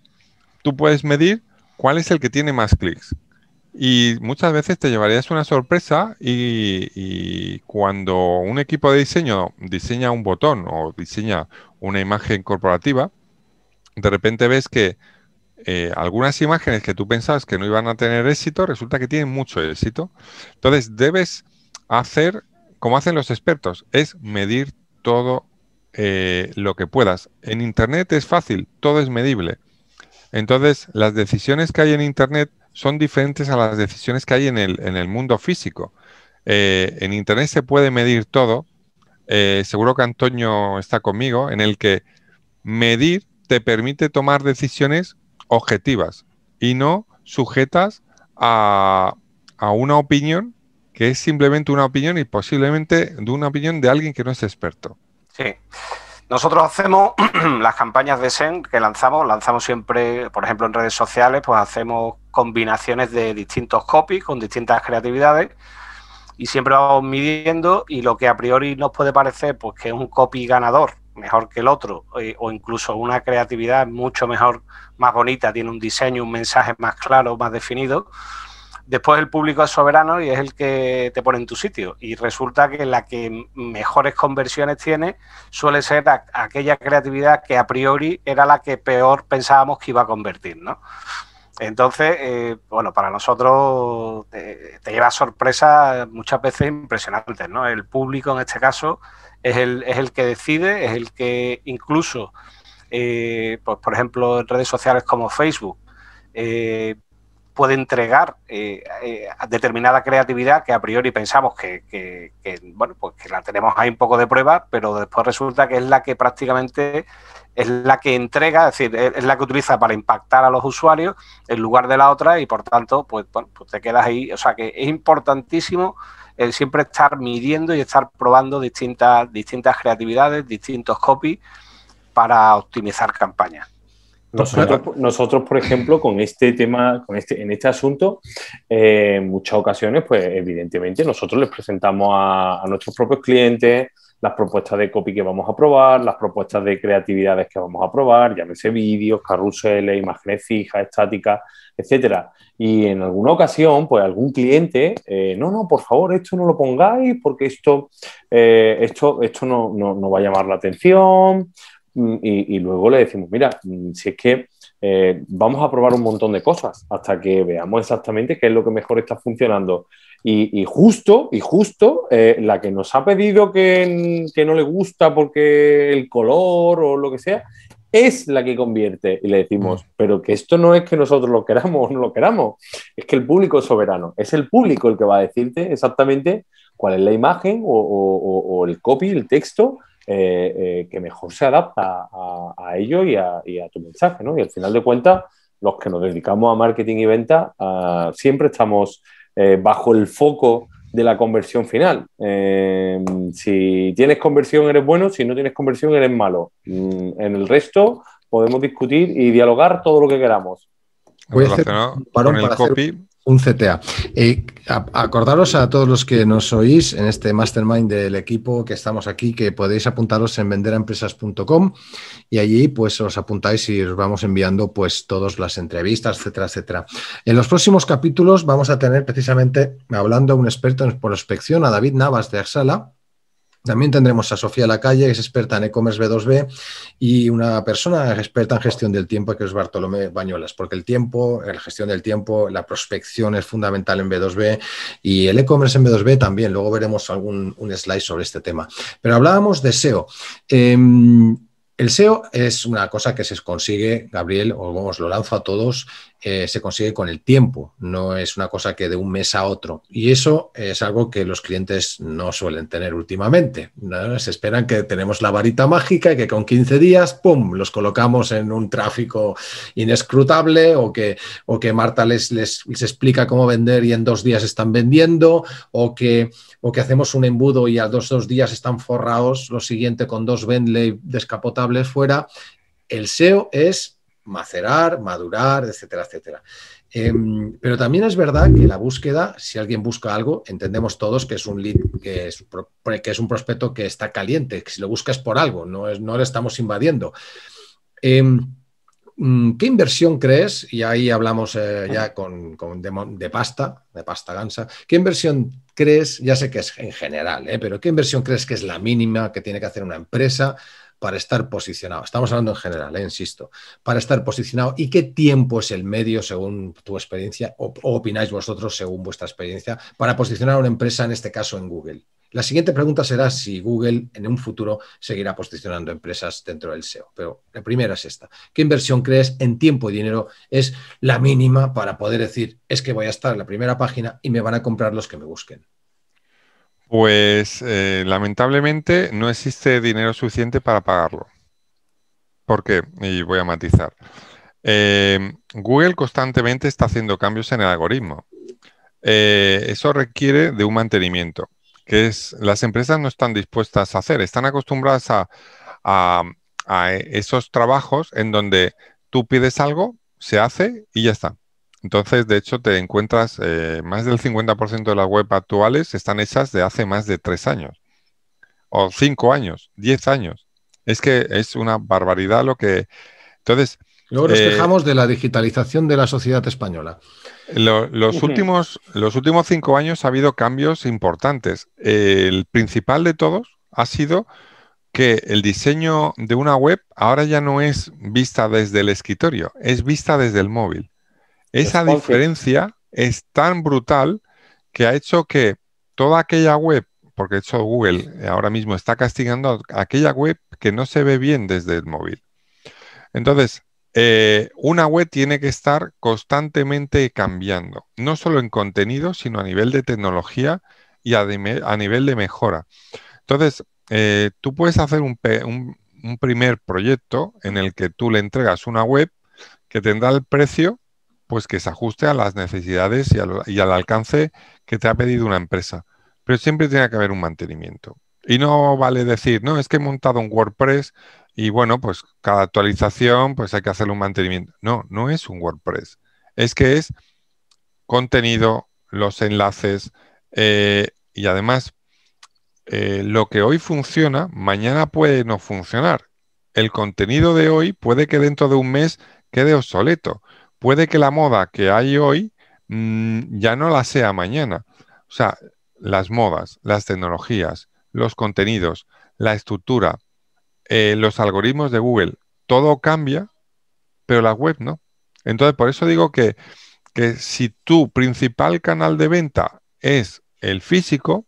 Speaker 6: tú puedes medir cuál es el que tiene más clics. Y muchas veces te llevarías una sorpresa y, cuando un equipo de diseño diseña un botón o diseña una imagen corporativa, de repente ves que eh, algunas imágenes que tú pensabas que no iban a tener éxito, resulta que tienen mucho éxito. Entonces debes hacer, como hacen los expertos, es medir todo eh, lo que puedas. En Internet es fácil, todo es medible. Entonces, las decisiones que hay en Internet son diferentes a las decisiones que hay en el, en el mundo físico. Eh, en Internet se puede medir todo. Eh, seguro que Antonio está conmigo, en el que medir te permite tomar decisiones objetivas y no sujetas a, a una opinión que es simplemente una opinión y posiblemente de una opinión de alguien que no es experto.
Speaker 5: Sí. Nosotros hacemos las campañas de SEN que lanzamos, lanzamos siempre, por ejemplo, en redes sociales, pues hacemos combinaciones de distintos copies con distintas creatividades y siempre vamos midiendo y lo que a priori nos puede parecer pues que es un copy ganador mejor que el otro eh, o incluso una creatividad mucho mejor, más bonita, tiene un diseño, un mensaje más claro, más definido, Después el público es soberano y es el que te pone en tu sitio. Y resulta que la que mejores conversiones tiene suele ser aquella creatividad que a priori era la que peor pensábamos que iba a convertir, ¿no? Entonces, eh, bueno, para nosotros te, lleva sorpresas muchas veces impresionantes, ¿no? El público en este caso es el, es el que decide, es el que incluso, eh, pues, por ejemplo, en redes sociales como Facebook, eh, puede entregar eh, eh, determinada creatividad que a priori pensamos que, bueno, pues que la tenemos ahí un poco de prueba, pero después resulta que es la que prácticamente es la que entrega, es decir, es la que utiliza para impactar a los usuarios en lugar de la otra y por tanto, pues, bueno, pues te quedas ahí. O sea que es importantísimo el siempre estar midiendo y estar probando distintas, distintas creatividades, distintos copies para optimizar campañas.
Speaker 4: Nosotros, por ejemplo, con este tema, con este, en este asunto, eh, en muchas ocasiones, pues evidentemente nosotros les presentamos a, nuestros propios clientes las propuestas de copy que vamos a probar, las propuestas de creatividades que vamos a probar, llámese vídeos, carruseles, imágenes fijas, estáticas, etcétera. Y en alguna ocasión, pues algún cliente, eh, no, no, por favor, esto no lo pongáis porque esto, eh, esto, esto no, no, no va a llamar la atención, Mm, y, luego le decimos, mira, mm, si es que eh, vamos a probar un montón de cosas hasta que veamos exactamente qué es lo que mejor está funcionando. Y, justo, y justo, eh, la que nos ha pedido que, que, no le gusta porque el color o lo que sea, es la que convierte. Y le decimos, mm. pero que esto no es que nosotros lo queramos o no lo queramos, es que el público es soberano. Es el público el que va a decirte exactamente cuál es la imagen o, el copy, el texto eh, eh, que mejor se adapta a, ello y a, tu mensaje. ¿no? Y al final de cuentas, los que nos dedicamos a marketing y venta, ah, siempre estamos eh, bajo el foco de la conversión final. Eh, si tienes conversión eres bueno, si no tienes conversión eres malo. Mm, en el resto podemos discutir y dialogar todo lo que queramos.
Speaker 2: Voy a hacer con el copy un CTA. Eh, acordaros a todos los que nos oís en este mastermind del equipo que estamos aquí, que podéis apuntaros en venderaempresas.com y allí pues os apuntáis y os vamos enviando pues todas las entrevistas, etcétera, etcétera. En los próximos capítulos vamos a tener precisamente, hablando a un experto en prospección, a David Navas de Axala, también tendremos a Sofía Lacalle, que es experta en e-commerce B2B, y una persona experta en gestión del tiempo, que es Bartolomé Bañolas, porque el tiempo, la gestión del tiempo, la prospección es fundamental en B2B y el e-commerce en B2B también. Luego veremos algún un slide sobre este tema. Pero hablábamos de SEO. Em, el SEO es una cosa que se consigue, Gabriel, o os lo lanzo a todos, eh, se consigue con el tiempo, no es una cosa que de un mes a otro. Y eso es algo que los clientes no suelen tener últimamente. Se esperan que tenemos la varita mágica y que con 15 días, ¡pum!, los colocamos en un tráfico inescrutable o que, o que Marta les, les, les explica cómo vender y en dos días están vendiendo o que o que hacemos un embudo y a dos, dos días están forrados, lo siguiente con dos Bentley descapotables fuera. El SEO es macerar, madurar, etcétera, etcétera. Em, pero también es verdad que la búsqueda, si alguien busca algo, entendemos todos que es un lead, que es, un prospecto que está caliente, que si lo buscas por algo, no, es, no le estamos invadiendo. Em, Mm, ¿Qué inversión crees? Y ahí hablamos eh, ya con, de, pasta, de pasta gansa. ¿Qué inversión crees? Ya sé que es en general, ¿eh? pero ¿qué inversión crees que es la mínima que tiene que hacer una empresa para estar posicionado? Estamos hablando en general, ¿eh? insisto, para estar posicionado. ¿Y qué tiempo es el medio, según tu experiencia, o, o opináis vosotros, según vuestra experiencia, para posicionar a una empresa, en este caso en Google? La siguiente pregunta será si Google en un futuro seguirá posicionando empresas dentro del SEO. Pero la primera es esta. ¿Qué inversión crees en tiempo y dinero es la mínima para poder decir, es que voy a estar en la primera página y me van a comprar los que me busquen?
Speaker 6: Pues eh, lamentablemente no existe dinero suficiente para pagarlo. ¿Por qué? Y voy a matizar. Eh, Google constantemente está haciendo cambios en el algoritmo. Eh, eso requiere de un mantenimiento que es, las empresas no están dispuestas a hacer, están acostumbradas a, esos trabajos en donde tú pides algo, se hace y ya está. Entonces, de hecho, te encuentras eh, más del 50% de las web actuales están hechas de hace más de tres años, o cinco años, diez años. Es que es una barbaridad lo que... Entonces...
Speaker 2: Luego nos eh, quejamos de la digitalización de la sociedad española
Speaker 6: los, últimos, los últimos cinco años ha habido cambios importantes. El principal de todos ha sido que el diseño de una web ahora ya no es vista desde el escritorio, es vista desde el móvil. Esa diferencia es tan brutal que ha hecho que toda aquella web, porque de hecho Google ahora mismo está castigando aquella web que no se ve bien desde el móvil. Entonces, eh, una web tiene que estar constantemente cambiando, no solo en contenido, sino a nivel de tecnología y a, nivel de mejora. Entonces, eh, tú puedes hacer un, primer proyecto en el que tú le entregas una web que tendrá el precio pues que se ajuste a las necesidades y al alcance que te ha pedido una empresa. Pero siempre tiene que haber un mantenimiento. Y no vale decir, no, es que he montado un WordPress y bueno, pues cada actualización pues hay que hacerle un mantenimiento. No, no es un WordPress. Es que es contenido, los enlaces eh, y además eh, lo que hoy funciona, mañana puede no funcionar. El contenido de hoy puede que dentro de un mes quede obsoleto. Puede que la moda que hay hoy mm, ya no la sea mañana. O sea, las modas, las tecnologías, los contenidos, la estructura, eh, los algoritmos de Google, todo cambia pero la web no. Entonces, por eso digo que, que si tu principal canal de venta es el físico,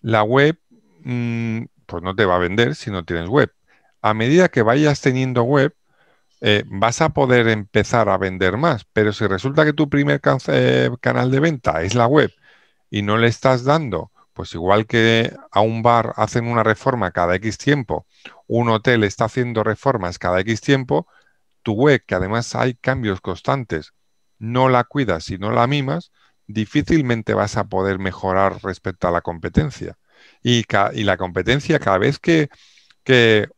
Speaker 6: la web mm, pues no te va a vender si no tienes web. A medida que vayas teniendo web, eh, vas a poder empezar a vender más. Pero si resulta que tu primer eh, canal de venta es la web y no le estás dando, pues igual que a un bar hacen una reforma cada X tiempo, un hotel está haciendo reformas cada X tiempo, tu web, que además hay cambios constantes, no la cuidas y no la mimas, difícilmente vas a poder mejorar respecto a la competencia. Y, la competencia, cada vez que,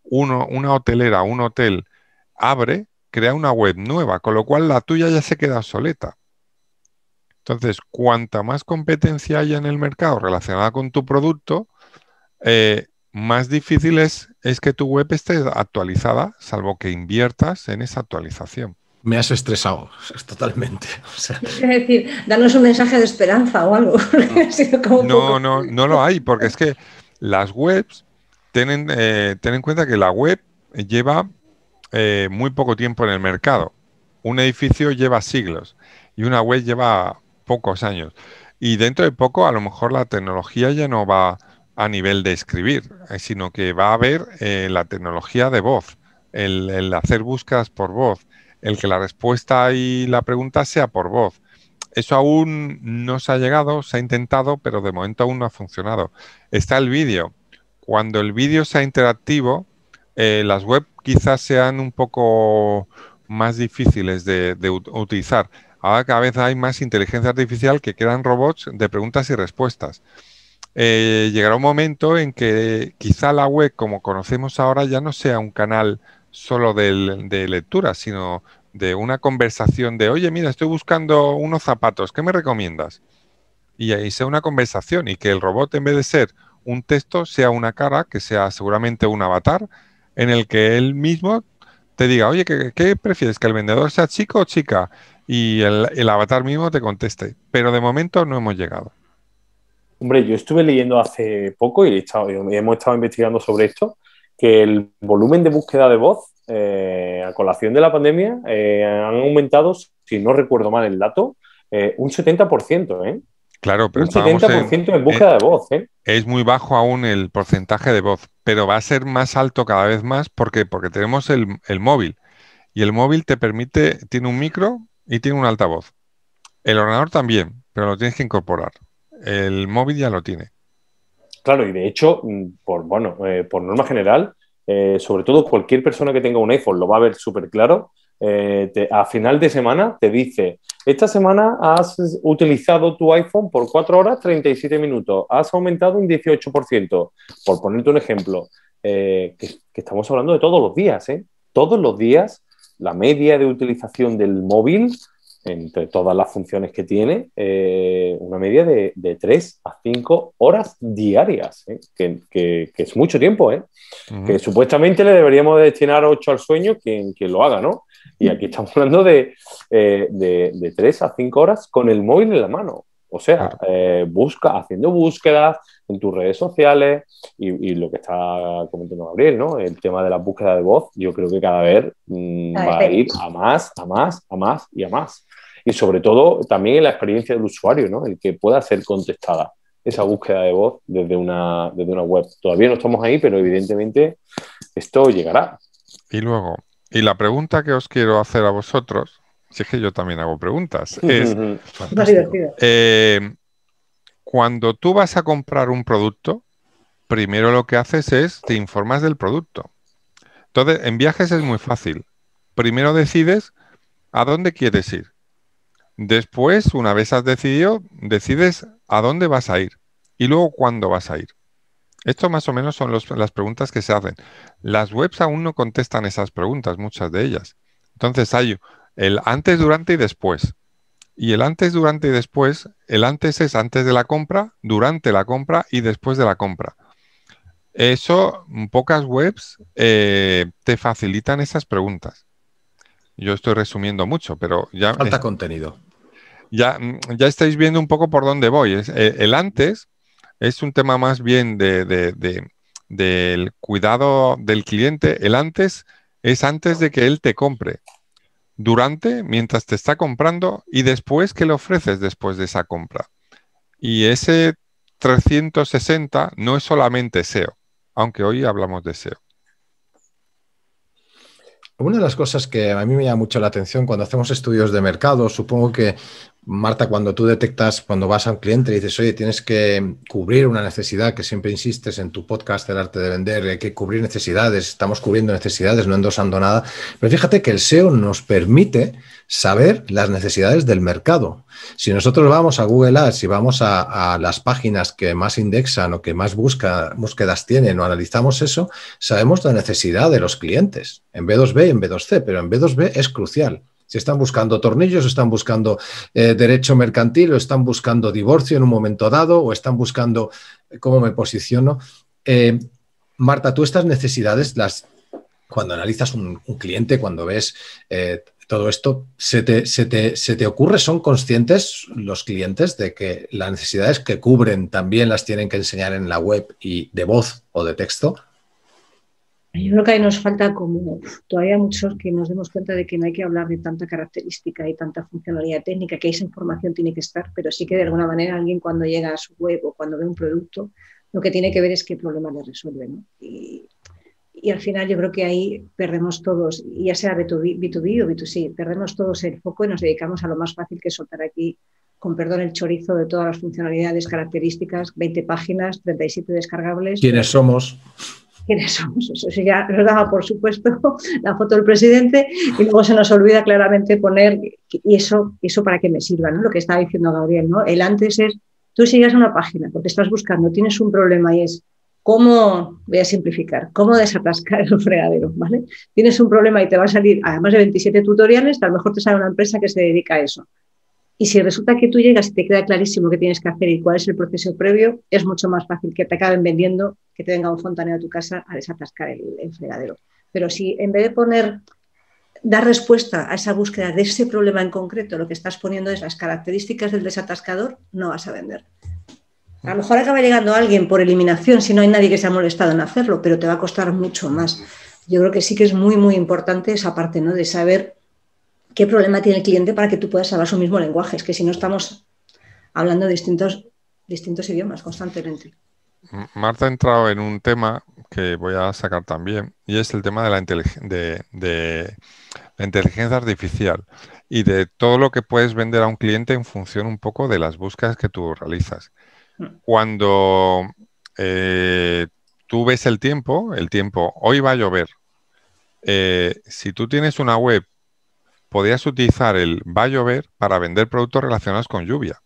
Speaker 6: una hotelera, un hotel, abre, crea una web nueva, con lo cual la tuya ya se queda obsoleta. Entonces, cuanta más competencia haya en el mercado relacionada con tu producto, eh, más difícil es, que tu web esté actualizada, salvo que inviertas en esa actualización.
Speaker 2: Me has estresado, totalmente.
Speaker 3: Es decir, danos un mensaje de esperanza o algo.
Speaker 6: no, no, no lo hay, porque es que las webs, tienen, eh, ten en cuenta que la web lleva eh, muy poco tiempo en el mercado. Un edificio lleva siglos y una web lleva pocos años. Y dentro de poco a lo mejor la tecnología ya no va a nivel de escribir, eh, sino que va a haber eh, la tecnología de voz, el, hacer búsquedas por voz, el que la respuesta y la pregunta sea por voz. Eso aún no se ha llegado, se ha intentado, pero de momento aún no ha funcionado. Está el vídeo. Cuando el vídeo sea interactivo, las web quizás sean un poco más difíciles de, utilizar. Ahora cada vez hay más inteligencia artificial que crean robots de preguntas y respuestas. Eh, llegará un momento en que quizá la web, como conocemos ahora, ya no sea un canal solo de, lectura, sino de una conversación de, oye, mira, estoy buscando unos zapatos, ¿qué me recomiendas? Y ahí sea una conversación y que el robot, en vez de ser un texto, sea una cara, que sea seguramente un avatar, en el que él mismo te diga, oye, ¿qué, prefieres? ¿Que el vendedor sea chico o chica? Y el, avatar mismo te conteste. Pero de momento no hemos llegado.
Speaker 4: Hombre, yo estuve leyendo hace poco y, hemos estado investigando sobre esto, que el volumen de búsqueda de voz eh, a colación de la pandemia eh, han aumentado, si no recuerdo mal el dato, eh, un 70%. ¿eh?
Speaker 6: Claro, pero
Speaker 4: un 70% en, búsqueda de voz. ¿eh?
Speaker 6: Es muy bajo aún el porcentaje de voz, pero va a ser más alto cada vez más porque, porque tenemos el, móvil. Y el móvil te permite, tiene un micro y tiene un altavoz. El ordenador también, pero lo tienes que incorporar. El móvil ya lo tiene.
Speaker 4: Claro, y de hecho, mm, por, bueno, eh, por norma general, eh, sobre todo cualquier persona que tenga un iPhone lo va a ver súper claro. a final de semana te dice esta semana has utilizado tu iPhone por 4 horas 37 minutos, has aumentado un 18%. Por ponerte un ejemplo, eh, que, estamos hablando de todos los días, ¿eh? Todos los días, la media de utilización del móvil, entre todas las funciones que tiene, eh, una media de, 3 a 5 horas diarias, ¿eh? que, es mucho tiempo, ¿eh? que supuestamente le deberíamos destinar 8 al sueño quien, quien lo haga, ¿no? Y aquí estamos hablando de, eh, de, 3 a 5 horas con el móvil en la mano. O sea, eh, busca, haciendo búsquedas en tus redes sociales y, lo que está comentando Gabriel, ¿no? El tema de la búsqueda de voz, yo creo que cada vez mm, va a ir a más, a más, a más y a más. Y sobre todo también en la experiencia del usuario, ¿no? El que pueda ser contestada esa búsqueda de voz desde una, desde una web. Todavía no estamos ahí, pero evidentemente esto llegará.
Speaker 6: Y luego, y la pregunta que os quiero hacer a vosotros, si es que yo también hago preguntas, es, eh, cuando tú vas a comprar un producto, primero lo que haces es te informas del producto. Entonces, en viajes es muy fácil. Primero decides a dónde quieres ir. Después, una vez has decidido, decides a dónde vas a ir y luego cuándo vas a ir. Esto más o menos son las preguntas que se hacen. Las webs aún no contestan esas preguntas, muchas de ellas. Entonces hay el antes, durante y después. Y el antes, durante y después, el antes es antes de la compra, durante la compra y después de la compra. Eso, pocas webs eh, te facilitan esas preguntas. Yo estoy resumiendo mucho, pero ya...
Speaker 2: Falta contenido.
Speaker 6: Ya, ya estáis viendo un poco por dónde voy. Eh, el antes es un tema más bien de, del cuidado del cliente. El antes es antes de que él te compre. durante, mientras te está comprando y después que le ofreces después de esa compra. Y ese 360 no es solamente SEO, aunque hoy hablamos de SEO.
Speaker 2: Una de las cosas que a mí me llama mucho la atención cuando hacemos estudios de mercado, supongo que Marta, cuando tú detectas, cuando vas a un cliente y dices, oye, tienes que cubrir una necesidad, que siempre insistes en tu podcast, El arte de vender, hay que cubrir necesidades, estamos cubriendo necesidades, no endosando nada. Pero fíjate que el SEO nos permite saber las necesidades del mercado. Si nosotros vamos a Google Ads y vamos a, las páginas que más indexan o que más busca, búsquedas tienen o analizamos eso, sabemos la necesidad de los clientes en B2B y en B2C, pero en B2B es crucial. Si están buscando tornillos, están buscando eh, derecho mercantil, o están buscando divorcio en un momento dado, o están buscando eh, cómo me posiciono. Eh, Marta, tú estas necesidades, las, cuando analizas un, cliente, cuando ves todo esto, ¿se te, se, te, ¿se te, ocurre, son conscientes los clientes de que las necesidades que cubren también las tienen que enseñar en la web y de voz o de texto?
Speaker 3: Yo creo que ahí nos falta como todavía muchos que nos demos cuenta de que no hay que hablar de tanta característica y tanta funcionalidad técnica, que esa información tiene que estar, pero sí que de alguna manera alguien cuando llega a su web o cuando ve un producto, lo que tiene que ver es qué problema le resuelve. Y, al final yo creo que ahí perdemos todos, ya sea B2B, B2B o B2C, perdemos todos el foco y nos dedicamos a lo más fácil que soltar aquí con perdón el chorizo de todas las funcionalidades, características, 20 páginas, 37 descargables.
Speaker 2: ¿Quiénes somos?
Speaker 3: Quiénes somos. Eso ya nos daba, por supuesto, la foto del presidente y luego se nos olvida claramente poner, y eso, eso para qué me sirva, ¿no? Lo que estaba diciendo Gabriel, ¿no? El antes es, tú sigues una página porque estás buscando, tienes un problema y es, ¿cómo, voy a simplificar, cómo desatascar el fregadero, ¿vale? Tienes un problema y te va a salir, además de 27 tutoriales, a lo mejor te sale una empresa que se dedica a eso. Y si resulta que tú llegas y te queda clarísimo qué tienes que hacer y cuál es el proceso previo, es mucho más fácil que te acaben vendiendo que te venga un fontanero a tu casa a desatascar el, fregadero. Pero si en vez de poner, dar respuesta a esa búsqueda de ese problema en concreto, lo que estás poniendo es las características del desatascador, no vas a vender. A lo mejor acaba llegando alguien por eliminación si no hay nadie que se ha molestado en hacerlo, pero te va a costar mucho más. Yo creo que sí que es muy, muy importante esa parte, ¿no? De saber qué problema tiene el cliente para que tú puedas hablar su mismo lenguaje. Es que si no estamos hablando distintos, distintos idiomas constantemente.
Speaker 6: Marta ha entrado en un tema que voy a sacar también, y es el tema de la, de, la inteligencia artificial y de todo lo que puedes vender a un cliente en función un poco de las búsquedas que tú realizas. Mm. Cuando eh, tú ves el tiempo, el tiempo, hoy va a llover. Eh, si tú tienes una web podías utilizar el va a llover para vender productos relacionados con lluvia.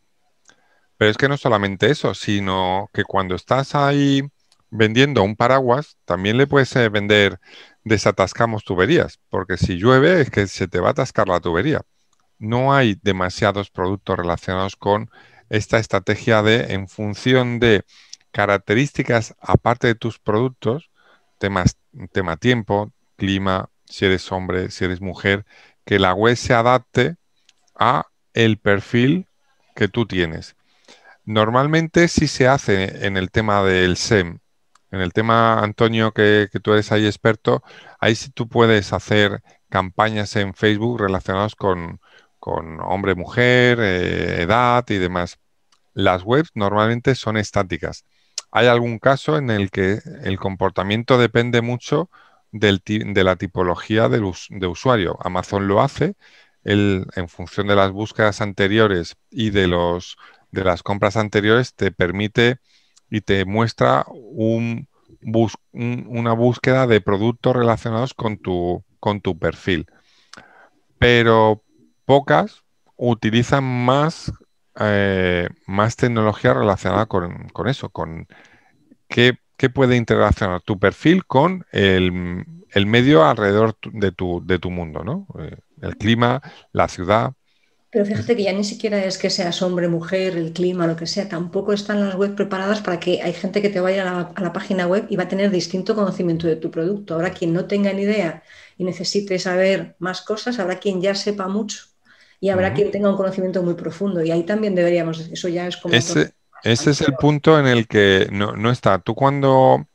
Speaker 6: Pero es que no solamente eso, sino que cuando estás ahí vendiendo un paraguas, también le puedes eh, vender desatascamos tuberías, porque si llueve es que se te va a atascar la tubería. No hay demasiados productos relacionados con esta estrategia de, en función de características aparte de tus productos, temas, tema tiempo, clima, si eres hombre, si eres mujer, que la web se adapte a el perfil que tú tienes. Normalmente sí se hace en el tema del SEM. En el tema, Antonio, que, tú eres ahí experto, ahí sí tú puedes hacer campañas en Facebook relacionadas con, hombre, mujer, eh, edad y demás. Las webs normalmente son estáticas. Hay algún caso en el que el comportamiento depende mucho de la tipología de, usuario. Amazon lo hace en función de las búsquedas anteriores y de, los, de las compras anteriores, te permite y te muestra un, una búsqueda de productos relacionados con tu, con tu perfil. Pero pocas utilizan más, eh, más tecnología relacionada con, con eso, con qué ¿qué puede interrelacionar tu perfil con el, medio alrededor de tu, de tu mundo, ¿no? Eh, el clima, la ciudad.
Speaker 3: Pero fíjate que ya ni siquiera es que seas hombre, mujer, el clima, lo que sea, tampoco están las webs preparadas para que hay gente que te vaya a la, página web y va a tener distinto conocimiento de tu producto. Habrá quien no tenga ni idea y necesite saber más cosas, habrá quien ya sepa mucho y habrá quien tenga un conocimiento muy profundo. Y ahí también deberíamos, eso ya es como...
Speaker 6: Ese es el punto en el que no, está. Tú cuando,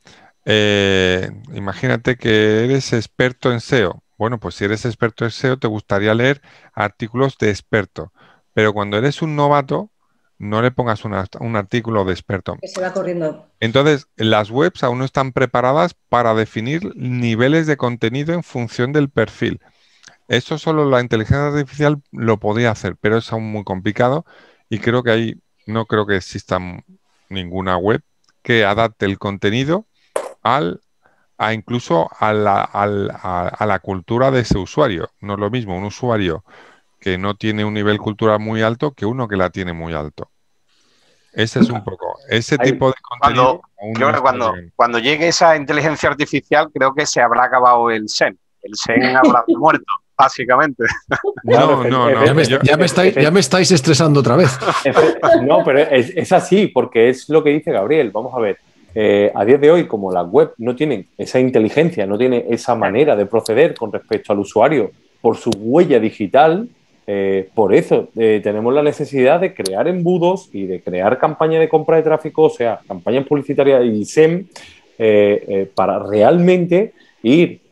Speaker 6: eh, imagínate que eres experto en SEO. bueno, pues si eres experto en SEO, te gustaría leer artículos de experto. Pero cuando eres un novato, no le pongas un artículo de experto.
Speaker 3: Que se va corriendo.
Speaker 6: Entonces, las webs aún no están preparadas para definir niveles de contenido en función del perfil. Eso solo la inteligencia artificial lo podría hacer, pero es aún muy complicado y creo que ahí no creo que exista ninguna web que adapte el contenido al, a incluso a la, a la cultura de ese usuario. No es lo mismo un usuario que no tiene un nivel cultural muy alto que uno que la tiene muy alto. Ese es un poco, ese tipo de
Speaker 5: contenido. Cuando, cuando, cuando llegue esa inteligencia artificial, creo que se habrá acabado el SEN. El SEN habrá muerto, básicamente.
Speaker 2: No, no, no. Ya me, estáis, estresando otra vez.
Speaker 4: No, pero es, así, porque es lo que dice Gabriel. Vamos a ver. Eh, a día de hoy, como la web no tiene esa inteligencia, no tiene esa manera de proceder con respecto al usuario por su huella digital, eh, por eso eh, tenemos la necesidad de crear embudos y de crear campañas de compra de tráfico, o sea, campañas publicitarias y SEM, eh, para realmente ir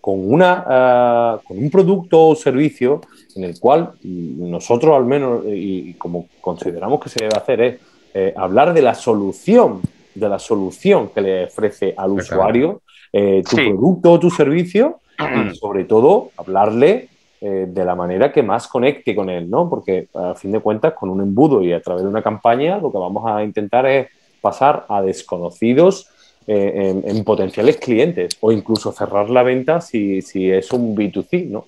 Speaker 4: con, una, ah, con un producto o servicio en el cual nosotros al menos, y, como consideramos que se debe hacer, es hablar de la solución, de la solución que le ofrece al usuario tu producto o tu servicio, y sobre todo hablarle eh, de la manera que más conecte con él, ¿no? Porque a fin de cuentas, con un embudo y a través de una campaña, lo que vamos a intentar es pasar a desconocidos eh, en, potenciales clientes o incluso cerrar la venta si, es un B2C, ¿no?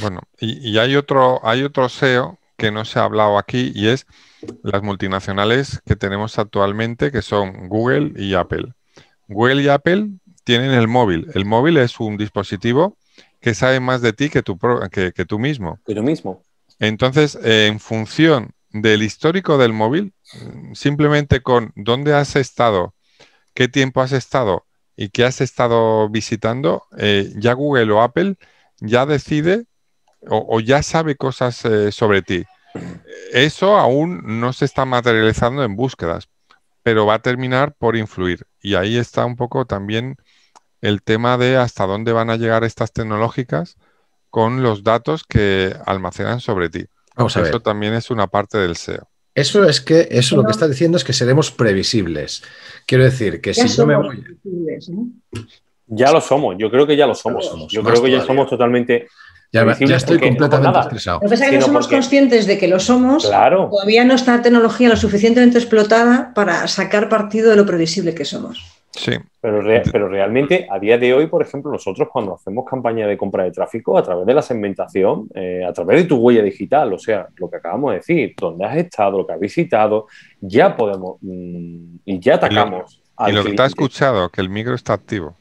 Speaker 6: Bueno, y, hay, otro, hay otro SEO que no se ha hablado aquí y es las multinacionales que tenemos actualmente, que son Google y Apple. Google y Apple tienen el móvil. El móvil es un dispositivo que sabe más de ti que tú, que, tú mismo.
Speaker 4: Que tú mismo.
Speaker 6: Entonces, en función del histórico del móvil, simplemente con dónde has estado, qué tiempo has estado y qué has estado visitando, eh, ya Google o Apple ya decide o, ya sabe cosas eh, sobre ti. Eso aún no se está materializando en búsquedas, pero va a terminar por influir. Y ahí está un poco también el tema de hasta dónde van a llegar estas tecnológicas con los datos que almacenan sobre ti. Vamos a eso también es una parte del SEO.
Speaker 2: Eso es que eso lo que está diciendo es que seremos previsibles. Quiero decir que si yo me voy.
Speaker 4: Ya lo somos, yo creo que ya lo somos. yo creo que ya somos totalmente.
Speaker 2: Ya, estoy completamente estresado.
Speaker 3: Lo que pasa es que no somos conscientes de que lo somos.
Speaker 4: Claro.
Speaker 3: Todavía no está la tecnología lo suficientemente explotada para sacar partido de lo previsible que somos.
Speaker 6: Sí.
Speaker 4: Pero, pero realmente, a día de hoy, por ejemplo, nosotros cuando hacemos campaña de compra de tráfico, a través de la segmentación, eh, a través de tu huella digital, o sea, lo que acabamos de decir, dónde has estado, lo que has visitado, ya podemos mm, y ya atacamos.
Speaker 6: Y lo, que te ha escuchado, que el micro está activo.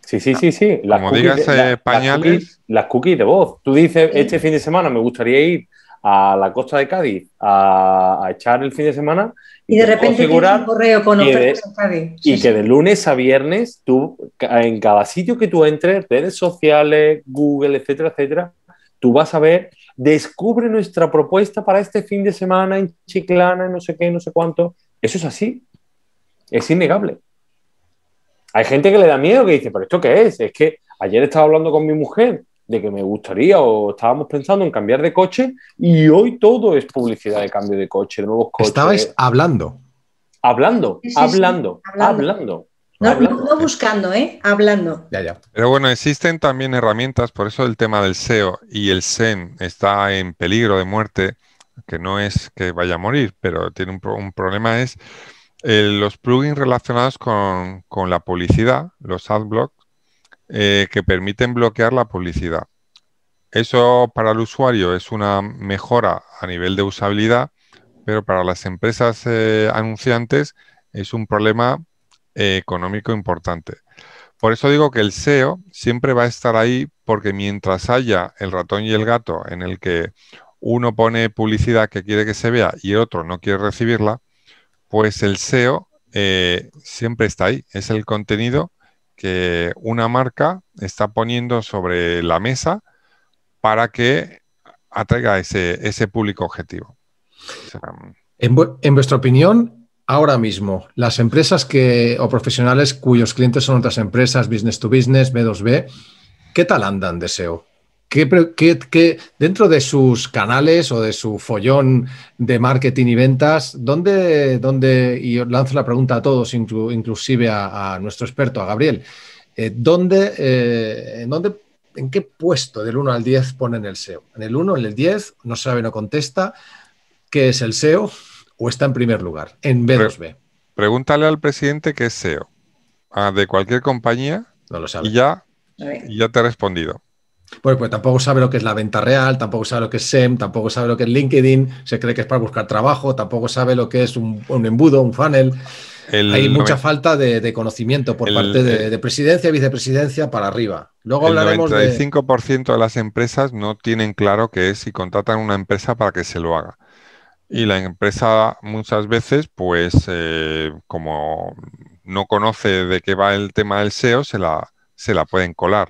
Speaker 4: Sí, sí, sí, sí.
Speaker 6: Las Como digas eh, pañales.
Speaker 4: Las cookies, de voz. Tú dices, este fin de semana me gustaría ir a la costa de Cádiz a, echar el fin de semana
Speaker 3: y, de repente un correo con
Speaker 4: ofertas en Cádiz. y que de lunes a viernes tú en cada sitio que tú entres, redes sociales, Google, etcétera, etcétera, tú vas a ver, descubre nuestra propuesta para este fin de semana en Chiclana, no sé qué, no sé cuánto. Eso es así. Es innegable. Hay gente que le da miedo que dice, pero ¿esto qué es? Es que ayer estaba hablando con mi mujer de que me gustaría o estábamos pensando en cambiar de coche y hoy todo es publicidad de cambio de coche, de nuevos coches.
Speaker 2: Estabais hablando.
Speaker 4: Hablando, hablando, hablando,
Speaker 3: No, buscando, ¿eh? Hablando.
Speaker 2: Ya, ya.
Speaker 6: Pero bueno, existen también herramientas, por eso el tema del SEO y el SEM está en peligro de muerte, que no es que vaya a morir, pero tiene un, problema, es eh, los plugins relacionados con, con la publicidad, los adblocks, eh, que permiten bloquear la publicidad. Eso para el usuario es una mejora a nivel de usabilidad, pero para las empresas eh, anunciantes es un problema eh, económico importante. Por eso digo que el SEO siempre va a estar ahí porque mientras haya el ratón y el gato en el que uno pone publicidad que quiere que se vea y el otro no quiere recibirla, pues el SEO siempre está ahí. Es el contenido que una marca está poniendo sobre la mesa para que atraiga ese, ese público objetivo.
Speaker 2: en, vuestra opinión, ahora mismo, las empresas que, o profesionales cuyos clientes son otras empresas, business to business, B2B, ¿qué tal andan de SEO? ¿Qué, dentro de sus canales o de su follón de marketing y ventas, ¿dónde, dónde y os lanzo la pregunta a todos, inclusive a, nuestro experto, a Gabriel, eh, ¿dónde, eh, ¿en dónde, en qué puesto del 1 al 10 ponen el SEO? ¿En el 1, en el 10? ¿No sabe, no contesta? ¿Qué es el SEO? ¿O está en primer lugar? En B2B.
Speaker 6: Pregúntale al presidente qué es SEO. Ah, de cualquier compañía.
Speaker 2: No lo sabe.
Speaker 6: Y ya, y ya te he respondido.
Speaker 2: Pues, pues tampoco sabe lo que es la venta real, tampoco sabe lo que es SEM, tampoco sabe lo que es LinkedIn, se cree que es para buscar trabajo, tampoco sabe lo que es un, embudo, un funnel. Hay mucha falta de, conocimiento por parte de, presidencia y vicepresidencia para arriba. Luego hablaremos
Speaker 6: el 95% de... las empresas no tienen claro qué es y contratan una empresa para que se lo haga. Y la empresa muchas veces, pues eh, como no conoce de qué va el tema del SEO, se la, se la pueden colar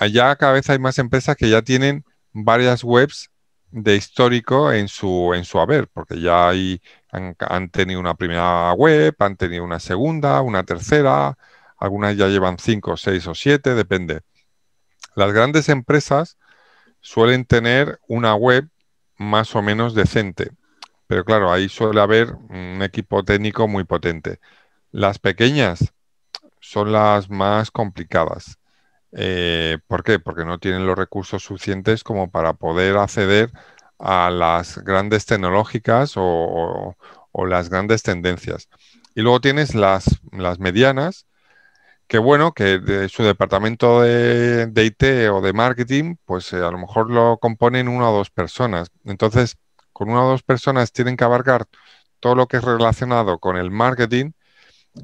Speaker 6: allá cada vez hay más empresas que ya tienen varias webs de histórico en su, en su haber, porque ya hay, han, tenido una primera web, han tenido una segunda, una tercera, algunas ya llevan cinco, seis o siete, depende. Las grandes empresas suelen tener una web más o menos decente, pero claro, ahí suele haber un equipo técnico muy potente. Las pequeñas son las más complicadas. Eh, ¿Por qué? Porque no tienen los recursos suficientes como para poder acceder a las grandes tecnológicas o, las grandes tendencias. Y luego tienes las, medianas, que bueno, que de su departamento de, IT o de marketing, pues eh, a lo mejor lo componen una o dos personas. Entonces, con una o dos personas tienen que abarcar todo lo que es relacionado con el marketing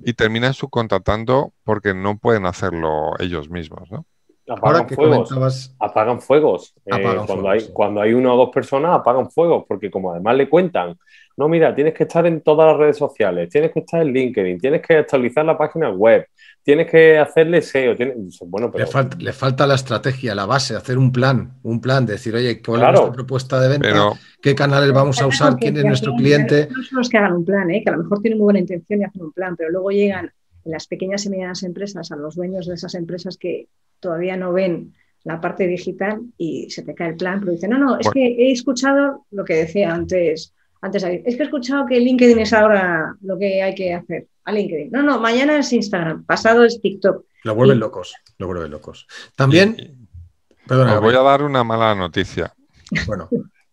Speaker 6: y terminan subcontratando porque no pueden hacerlo ellos mismos, ¿no?
Speaker 4: Apagan fuegos. Apagan fuegos. Eh, cuando, hay, cuando hay una o dos personas, apagan fuegos, porque como además le cuentan, no, mira, tienes que estar en todas las redes sociales, tienes que estar en LinkedIn, tienes que actualizar la página web, tienes que hacerle SEO. Bueno,
Speaker 2: pero... le, falta, la estrategia, la base, hacer un plan, un plan, decir, oye, ¿cuál es nuestra propuesta de venta? ¿Qué canales vamos a usar? ¿Quién es nuestro cliente?
Speaker 3: No son los que hagan un plan, ¿eh? que a lo mejor tienen muy buena intención y hacen un plan, pero luego llegan en las pequeñas y medianas empresas, a los dueños de esas empresas que todavía no ven la parte digital y se te cae el plan, pero dicen, no, no, es que he escuchado lo que decía antes, antes es que he escuchado que LinkedIn es ahora lo que hay que hacer, a LinkedIn. No, no, mañana es Instagram, pasado es TikTok.
Speaker 2: Lo vuelven locos, lo vuelven locos. También,
Speaker 6: perdona, os voy a dar una mala noticia.
Speaker 2: Bueno,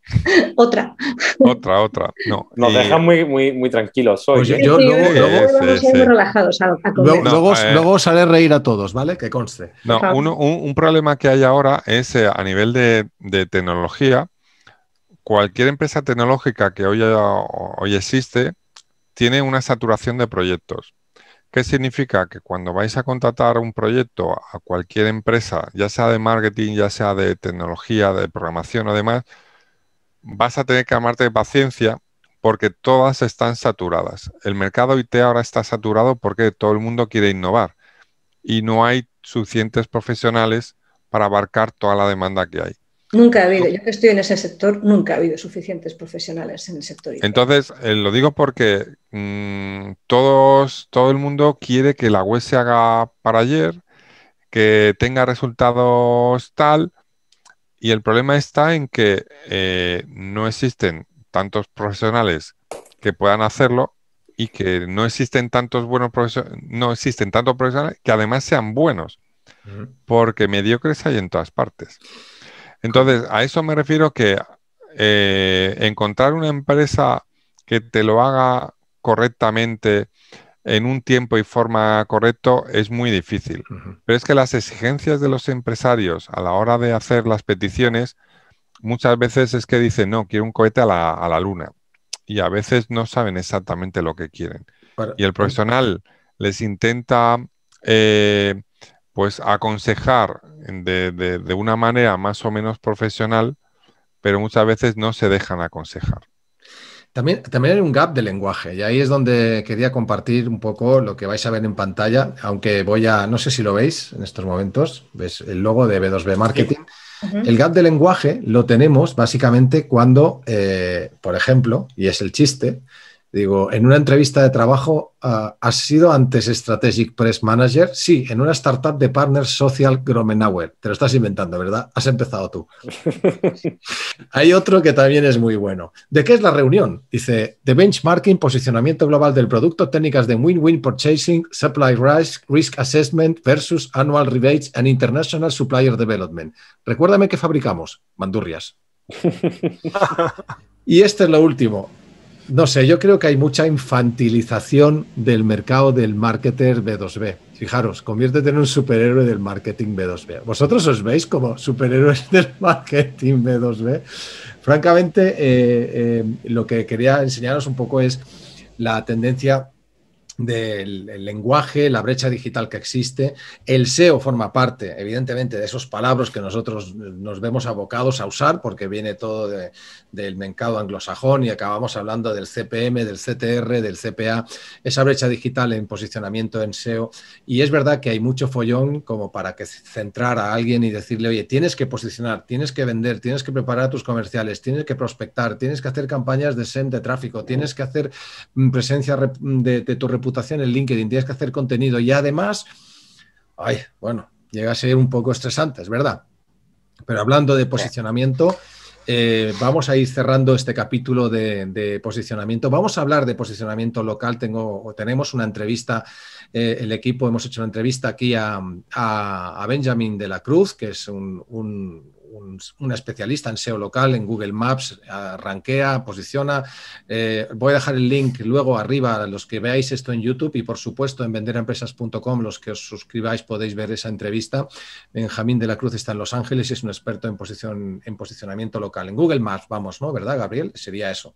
Speaker 3: otra.
Speaker 6: Otra, otra. No.
Speaker 4: Nos dejan muy, muy, muy tranquilos hoy.
Speaker 2: luego, luego, os haré reír a todos, ¿vale? Que conste.
Speaker 6: No, un, problema que hay ahora es eh, a nivel de, tecnología. Cualquier empresa tecnológica que hoy, hoy existe tiene una saturación de proyectos. ¿Qué significa? Que cuando vais a contratar un proyecto a cualquier empresa, ya sea de marketing, ya sea de tecnología, de programación o demás, vas a tener que amarte de paciencia porque todas están saturadas. El mercado IT ahora está saturado porque todo el mundo quiere innovar y no hay suficientes profesionales para abarcar toda la demanda que hay.
Speaker 3: Nunca ha habido, yo que estoy en ese sector, nunca ha habido suficientes profesionales en el sector. IT.
Speaker 6: Entonces, eh, lo digo porque mm, todos, todo el mundo quiere que la web se haga para ayer, que tenga resultados tal, y el problema está en que eh, no existen tantos profesionales que puedan hacerlo y que no existen tantos buenos profesionales, no existen tantos profesionales que además sean buenos, porque mediocres hay en todas partes. Entonces, a eso me refiero que eh, encontrar una empresa que te lo haga correctamente, en un tiempo y forma correcto es muy difícil. Pero es que las exigencias de los empresarios a la hora de hacer las peticiones, muchas veces es que dicen, no, quiero un cohete a la, luna. Y a veces no saben exactamente lo que quieren. y el profesional les intenta eh, pues aconsejar de, de una manera más o menos profesional, pero muchas veces no se dejan aconsejar.
Speaker 2: También, también hay un gap de lenguaje y ahí es donde quería compartir un poco lo que vais a ver en pantalla, aunque voy a, no sé si lo veis en estos momentos, ves el logo de B2B Marketing. El gap de lenguaje lo tenemos básicamente cuando, eh, por ejemplo, y es el chiste, Digo, en una entrevista de trabajo, ah, ¿has sido antes Strategic Press Manager? Sí, en una startup de Partners Social Gromenauer. Te lo estás inventando, ¿verdad? Has empezado tú. Hay otro que también es muy bueno. ¿De qué es la reunión? Dice, de benchmarking, posicionamiento global del producto, técnicas de win-win purchasing, supply risk, risk assessment versus annual rebates and international supplier development. Recuérdame qué fabricamos. Mandurrias. y este es lo último. No sé, yo creo que hay mucha infantilización del mercado del marketer B2B. Fijaros, conviértete en un superhéroe del marketing B2B. ¿Vosotros os veis como superhéroes del marketing B2B? Francamente, eh, eh, lo que quería enseñaros un poco es la tendencia del lenguaje, la brecha digital que existe. El SEO forma parte, evidentemente, de esos palabras que nosotros nos vemos abocados a usar, porque viene todo del mercado anglosajón y acabamos hablando del CPM, del CTR, del CPA, esa brecha digital en posicionamiento en SEO. Y es verdad que hay mucho follón como para que centrar a alguien y decirle, oye, tienes que posicionar, tienes que vender, tienes que preparar tus comerciales, tienes que prospectar, tienes que hacer campañas de SEM de tráfico, tienes que hacer mm, presencia de, de tu reputación en LinkedIn, tienes que hacer contenido y además, ay, bueno, llega a ser un poco estresante, es verdad. Pero hablando de posicionamiento, eh, vamos a ir cerrando este capítulo de, posicionamiento. Vamos a hablar de posicionamiento local. Tengo, tenemos una entrevista, eh, el equipo hemos hecho una entrevista aquí a, Benjamin de la Cruz, que es un, especialista en SEO local, en Google Maps, rankea, posiciona. Eh, voy a dejar el link luego arriba a los que veáis esto en YouTube y por supuesto en venderempresas.com, los que os suscribáis podéis ver esa entrevista. Benjamín de la Cruz está en Los Ángeles y es un experto en, posición, en posicionamiento local. En Google Maps, vamos, ¿no? ¿Verdad, Gabriel? Sería eso.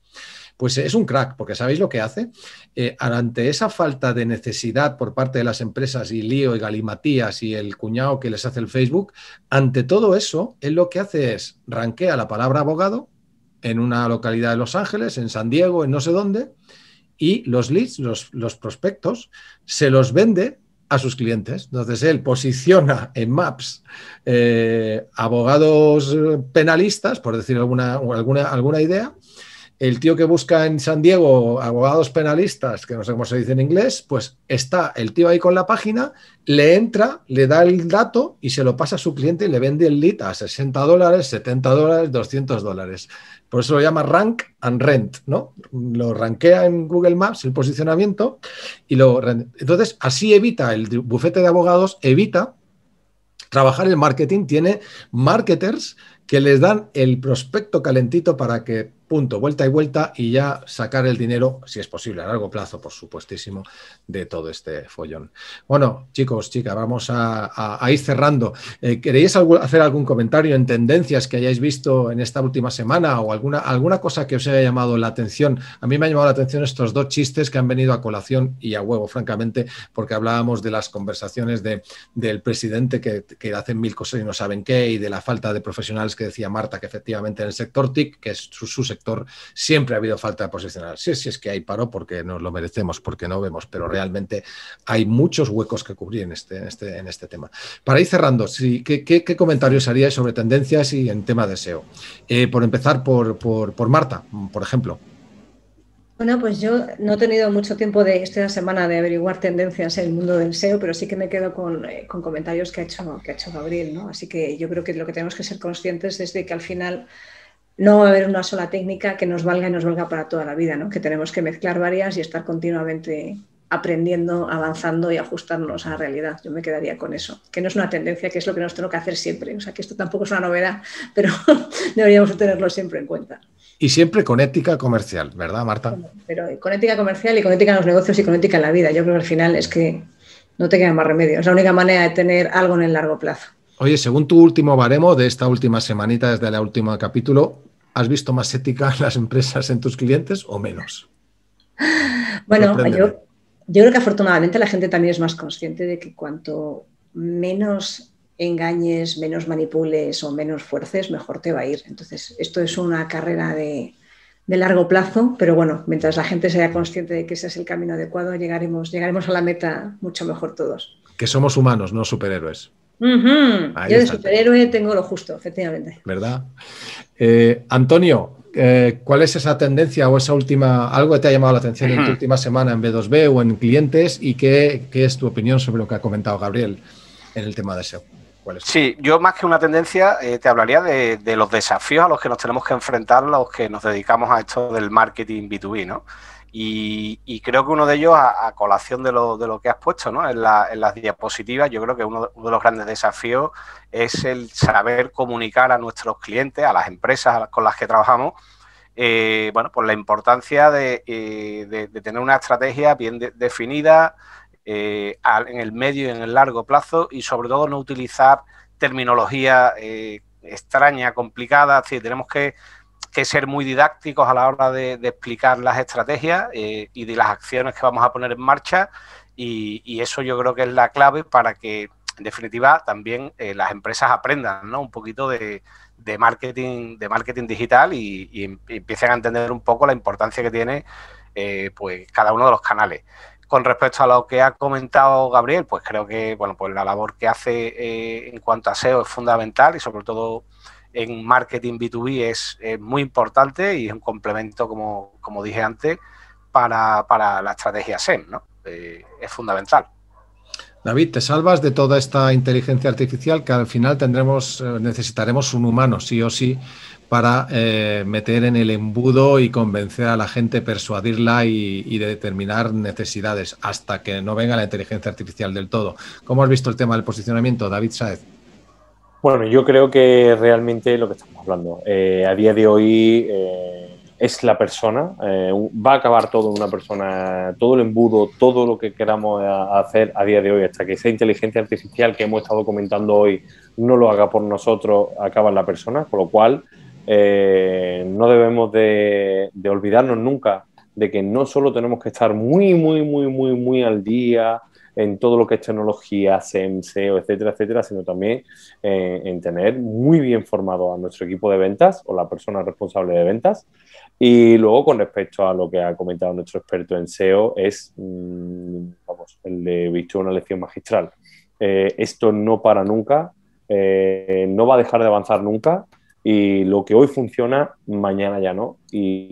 Speaker 2: Pues es un crack, porque ¿sabéis lo que hace? Eh, ante esa falta de necesidad por parte de las empresas y lío y galimatías y el cuñado que les hace el Facebook, ante todo eso, él lo que hace es ranquea la palabra abogado en una localidad de Los Ángeles, en San Diego, en no sé dónde, y los leads, los, prospectos, se los vende a sus clientes. Entonces él posiciona en Maps eh, abogados penalistas, por decir alguna, alguna, alguna idea, el tío que busca en San Diego abogados penalistas, que no sé cómo se dice en inglés, pues está el tío ahí con la página, le entra, le da el dato y se lo pasa a su cliente y le vende el lead a 60 dólares, 70 dólares, 200 dólares. Por eso lo llama rank and rent, ¿no? Lo rankea en Google Maps el posicionamiento y lo... Entonces, así evita el bufete de abogados, evita trabajar el marketing, tiene marketers que les dan el prospecto calentito para que punto, vuelta y vuelta y ya sacar el dinero, si es posible, a largo plazo, por supuestísimo, de todo este follón. Bueno, chicos, chicas, vamos a, ir cerrando. Eh, ¿Queréis hacer algún comentario en tendencias que hayáis visto en esta última semana o alguna, alguna cosa que os haya llamado la atención? A mí me ha llamado la atención estos dos chistes que han venido a colación y a huevo, francamente, porque hablábamos de las conversaciones de, del presidente que, que hacen mil cosas y no saben qué y de la falta de profesionales que decía Marta, que efectivamente en el sector TIC, que es su, su sector, siempre ha habido falta de posicionar. Sí, sí es que hay paro porque nos lo merecemos, porque no vemos, pero realmente hay muchos huecos que cubrir en este, en este, en este tema. Para ir cerrando, sí, ¿qué, comentarios haríais sobre tendencias y en tema de SEO? Eh, por empezar por, por, Marta, por ejemplo.
Speaker 3: Bueno, pues yo no he tenido mucho tiempo de esta semana de averiguar tendencias en el mundo del SEO, pero sí que me quedo con, eh, con comentarios que ha, hecho, que ha hecho Gabriel, ¿no? Así que yo creo que lo que tenemos que ser conscientes es de que al final no va a haber una sola técnica que nos valga y nos valga para toda la vida, ¿no? que tenemos que mezclar varias y estar continuamente aprendiendo, avanzando y ajustarnos a la realidad. Yo me quedaría con eso, que no es una tendencia, que es lo que nos tengo que hacer siempre. O sea, que esto tampoco es una novedad, pero deberíamos tenerlo siempre en cuenta.
Speaker 2: Y siempre con ética comercial, ¿verdad, Marta?
Speaker 3: Pero con ética comercial y con ética en los negocios y con ética en la vida. Yo creo que al final es que no te queda más remedio. Es la única manera de tener algo en el largo plazo.
Speaker 2: Oye, según tu último baremo de esta última semanita, desde el último capítulo, ¿Has visto más ética en las empresas en tus clientes o menos?
Speaker 3: Bueno, yo, creo que afortunadamente la gente también es más consciente de que cuanto menos engañes, menos manipules o menos fuerces, mejor te va a ir. Entonces, esto es una carrera de, largo plazo, pero bueno, mientras la gente sea consciente de que ese es el camino adecuado, llegaremos, llegaremos a la meta mucho mejor todos.
Speaker 2: Que somos humanos, no superhéroes.
Speaker 3: Yo de superhéroe tengo lo justo, efectivamente.
Speaker 2: ¿Verdad? Eh, Antonio, eh, ¿cuál es esa tendencia o esa última, algo que te ha llamado la atención en tu última semana en B2B o en clientes y qué, es tu opinión sobre lo que ha comentado Gabriel en el tema de SEO?
Speaker 5: Sí, yo más que una tendencia eh, te hablaría de, los desafíos a los que nos tenemos que enfrentar los que nos dedicamos a esto del marketing B2B, ¿no? Y, creo que uno de ellos, a, colación de lo, de lo, que has puesto ¿no? en, las diapositivas, yo creo que uno, de los grandes desafíos es el saber comunicar a nuestros clientes, a las empresas con las que trabajamos, eh, bueno, pues la importancia de, eh, tener una estrategia bien definida eh, en el medio y en el largo plazo y sobre todo no utilizar terminología extraña, complicada, es tenemos que que ser muy didácticos a la hora de, explicar las estrategias eh, y de las acciones que vamos a poner en marcha y, eso yo creo que es la clave para que en definitiva también eh, las empresas aprendan un poquito de, marketing de marketing digital y, empiecen a entender un poco la importancia que tiene eh, pues cada uno de los canales. Con respecto a lo que ha comentado Gabriel, pues creo que bueno, pues la labor que hace en cuanto a SEO es fundamental y sobre todo en marketing B2B es, muy importante y es un complemento, como, como dije antes, para, la estrategia SEM, ¿no? Eh, es fundamental.
Speaker 2: David, te salvas de toda esta inteligencia artificial que al final tendremos, eh, necesitaremos un humano, sí o sí, para eh, meter en el embudo y convencer a la gente, persuadirla y, determinar necesidades hasta que no venga la inteligencia artificial del todo. ¿Cómo has visto el tema del posicionamiento, David Saez?
Speaker 4: Bueno, yo creo que realmente lo que estamos hablando, eh, a día de hoy eh, es la persona, eh, va a acabar todo una persona, todo el embudo, todo lo que queramos hacer a día de hoy, hasta que esa inteligencia artificial que hemos estado comentando hoy no lo haga por nosotros, acaba en la persona, con lo cual no debemos de, de olvidarnos nunca de que no solo tenemos que estar muy, muy, muy, muy, muy al día en todo lo que es tecnología, SEO, etcétera, etcétera, sino también eh, en tener muy bien formado a nuestro equipo de ventas o la persona responsable de ventas. Y luego, con respecto a lo que ha comentado nuestro experto en SEO, es, mm, vamos, el de visto una lección magistral. Eh, esto no para nunca, eh, no va a dejar de avanzar nunca y lo que hoy funciona, mañana ya no. Y,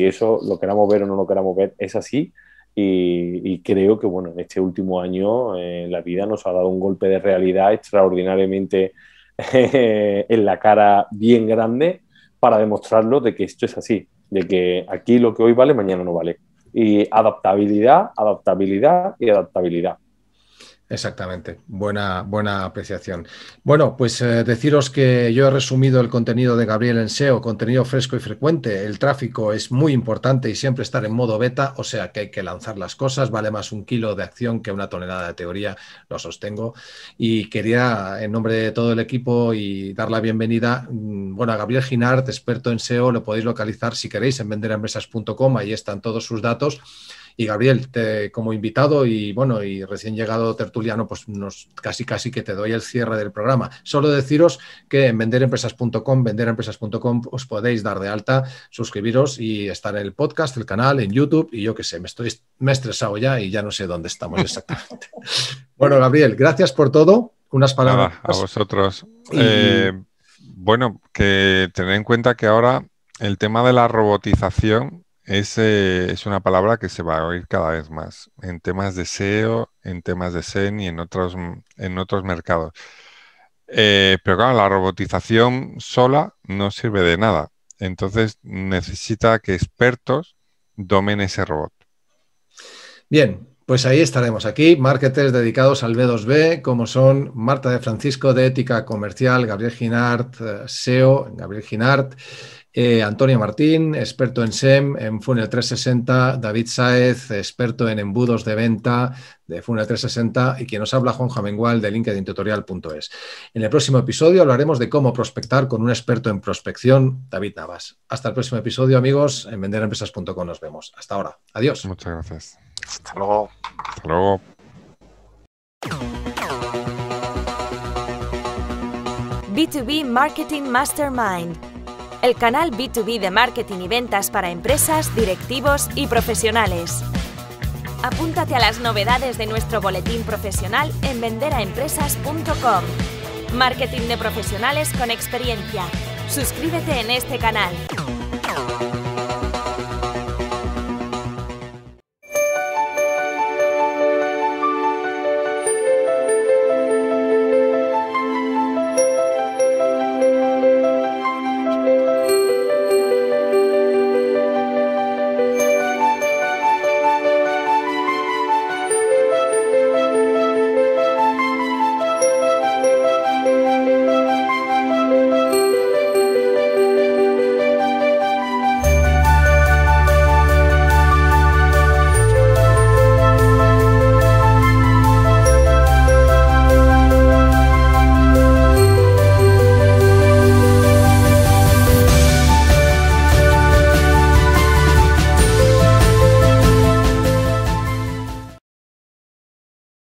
Speaker 4: y eso, lo queramos ver o no lo queramos ver, es así. Y, creo que bueno, en este último año eh, la vida nos ha dado un golpe de realidad extraordinariamente en la cara bien grande para demostrarlo de que esto es así, de que aquí lo que hoy vale, mañana no vale. Y adaptabilidad, adaptabilidad y adaptabilidad.
Speaker 2: Exactamente, buena, buena apreciación. Bueno, pues eh, deciros que yo he resumido el contenido de Gabriel en SEO, contenido fresco y frecuente. El tráfico es muy importante y siempre estar en modo beta, o sea que hay que lanzar las cosas. Vale más un kilo de acción que una tonelada de teoría, lo sostengo. Y quería, en nombre de todo el equipo y dar la bienvenida, mm, bueno, a Gabriel Ginart, experto en SEO, lo podéis localizar si queréis en venderempresas.com, ahí están todos sus datos. Y Gabriel, te, como invitado y bueno, y recién llegado tertuliano, pues nos, casi casi que te doy el cierre del programa. Solo deciros que en venderempresas.com, venderempresas.com os podéis dar de alta, suscribiros y estar en el podcast, el canal, en YouTube y yo qué sé, me estoy me he estresado ya y ya no sé dónde estamos exactamente. bueno, Gabriel, gracias por todo. Unas palabras.
Speaker 6: a vosotros. Eh, bueno, que tened en cuenta que ahora el tema de la robotización es, es, una palabra que se va a oír cada vez más en temas de SEO, en temas de SEN y en otros, en otros mercados. Eh, pero claro, la robotización sola no sirve de nada. Entonces necesita que expertos domen ese robot.
Speaker 2: Bien, pues ahí estaremos aquí, marketers dedicados al B2B, como son Marta de Francisco de Ética Comercial, Gabriel Ginart, eh, SEO, Gabriel Ginart. Eh, Antonio Martín, experto en SEM, en Funnel 360, David Saez, experto en embudos de venta de Funnel 360 y quien nos habla, Juan Jamengual de LinkedIntutorial.es. En el próximo episodio hablaremos de cómo prospectar con un experto en prospección, David Navas. Hasta el próximo episodio, amigos, en venderempresas.com nos vemos. Hasta ahora. Adiós.
Speaker 6: Muchas gracias.
Speaker 5: Hasta luego.
Speaker 6: Hasta luego.
Speaker 1: B2B Marketing Mastermind el canal B2B de marketing y ventas para empresas, directivos y profesionales. Apúntate a las novedades de nuestro boletín profesional en venderaempresas.com. Marketing de profesionales con experiencia. Suscríbete en este canal.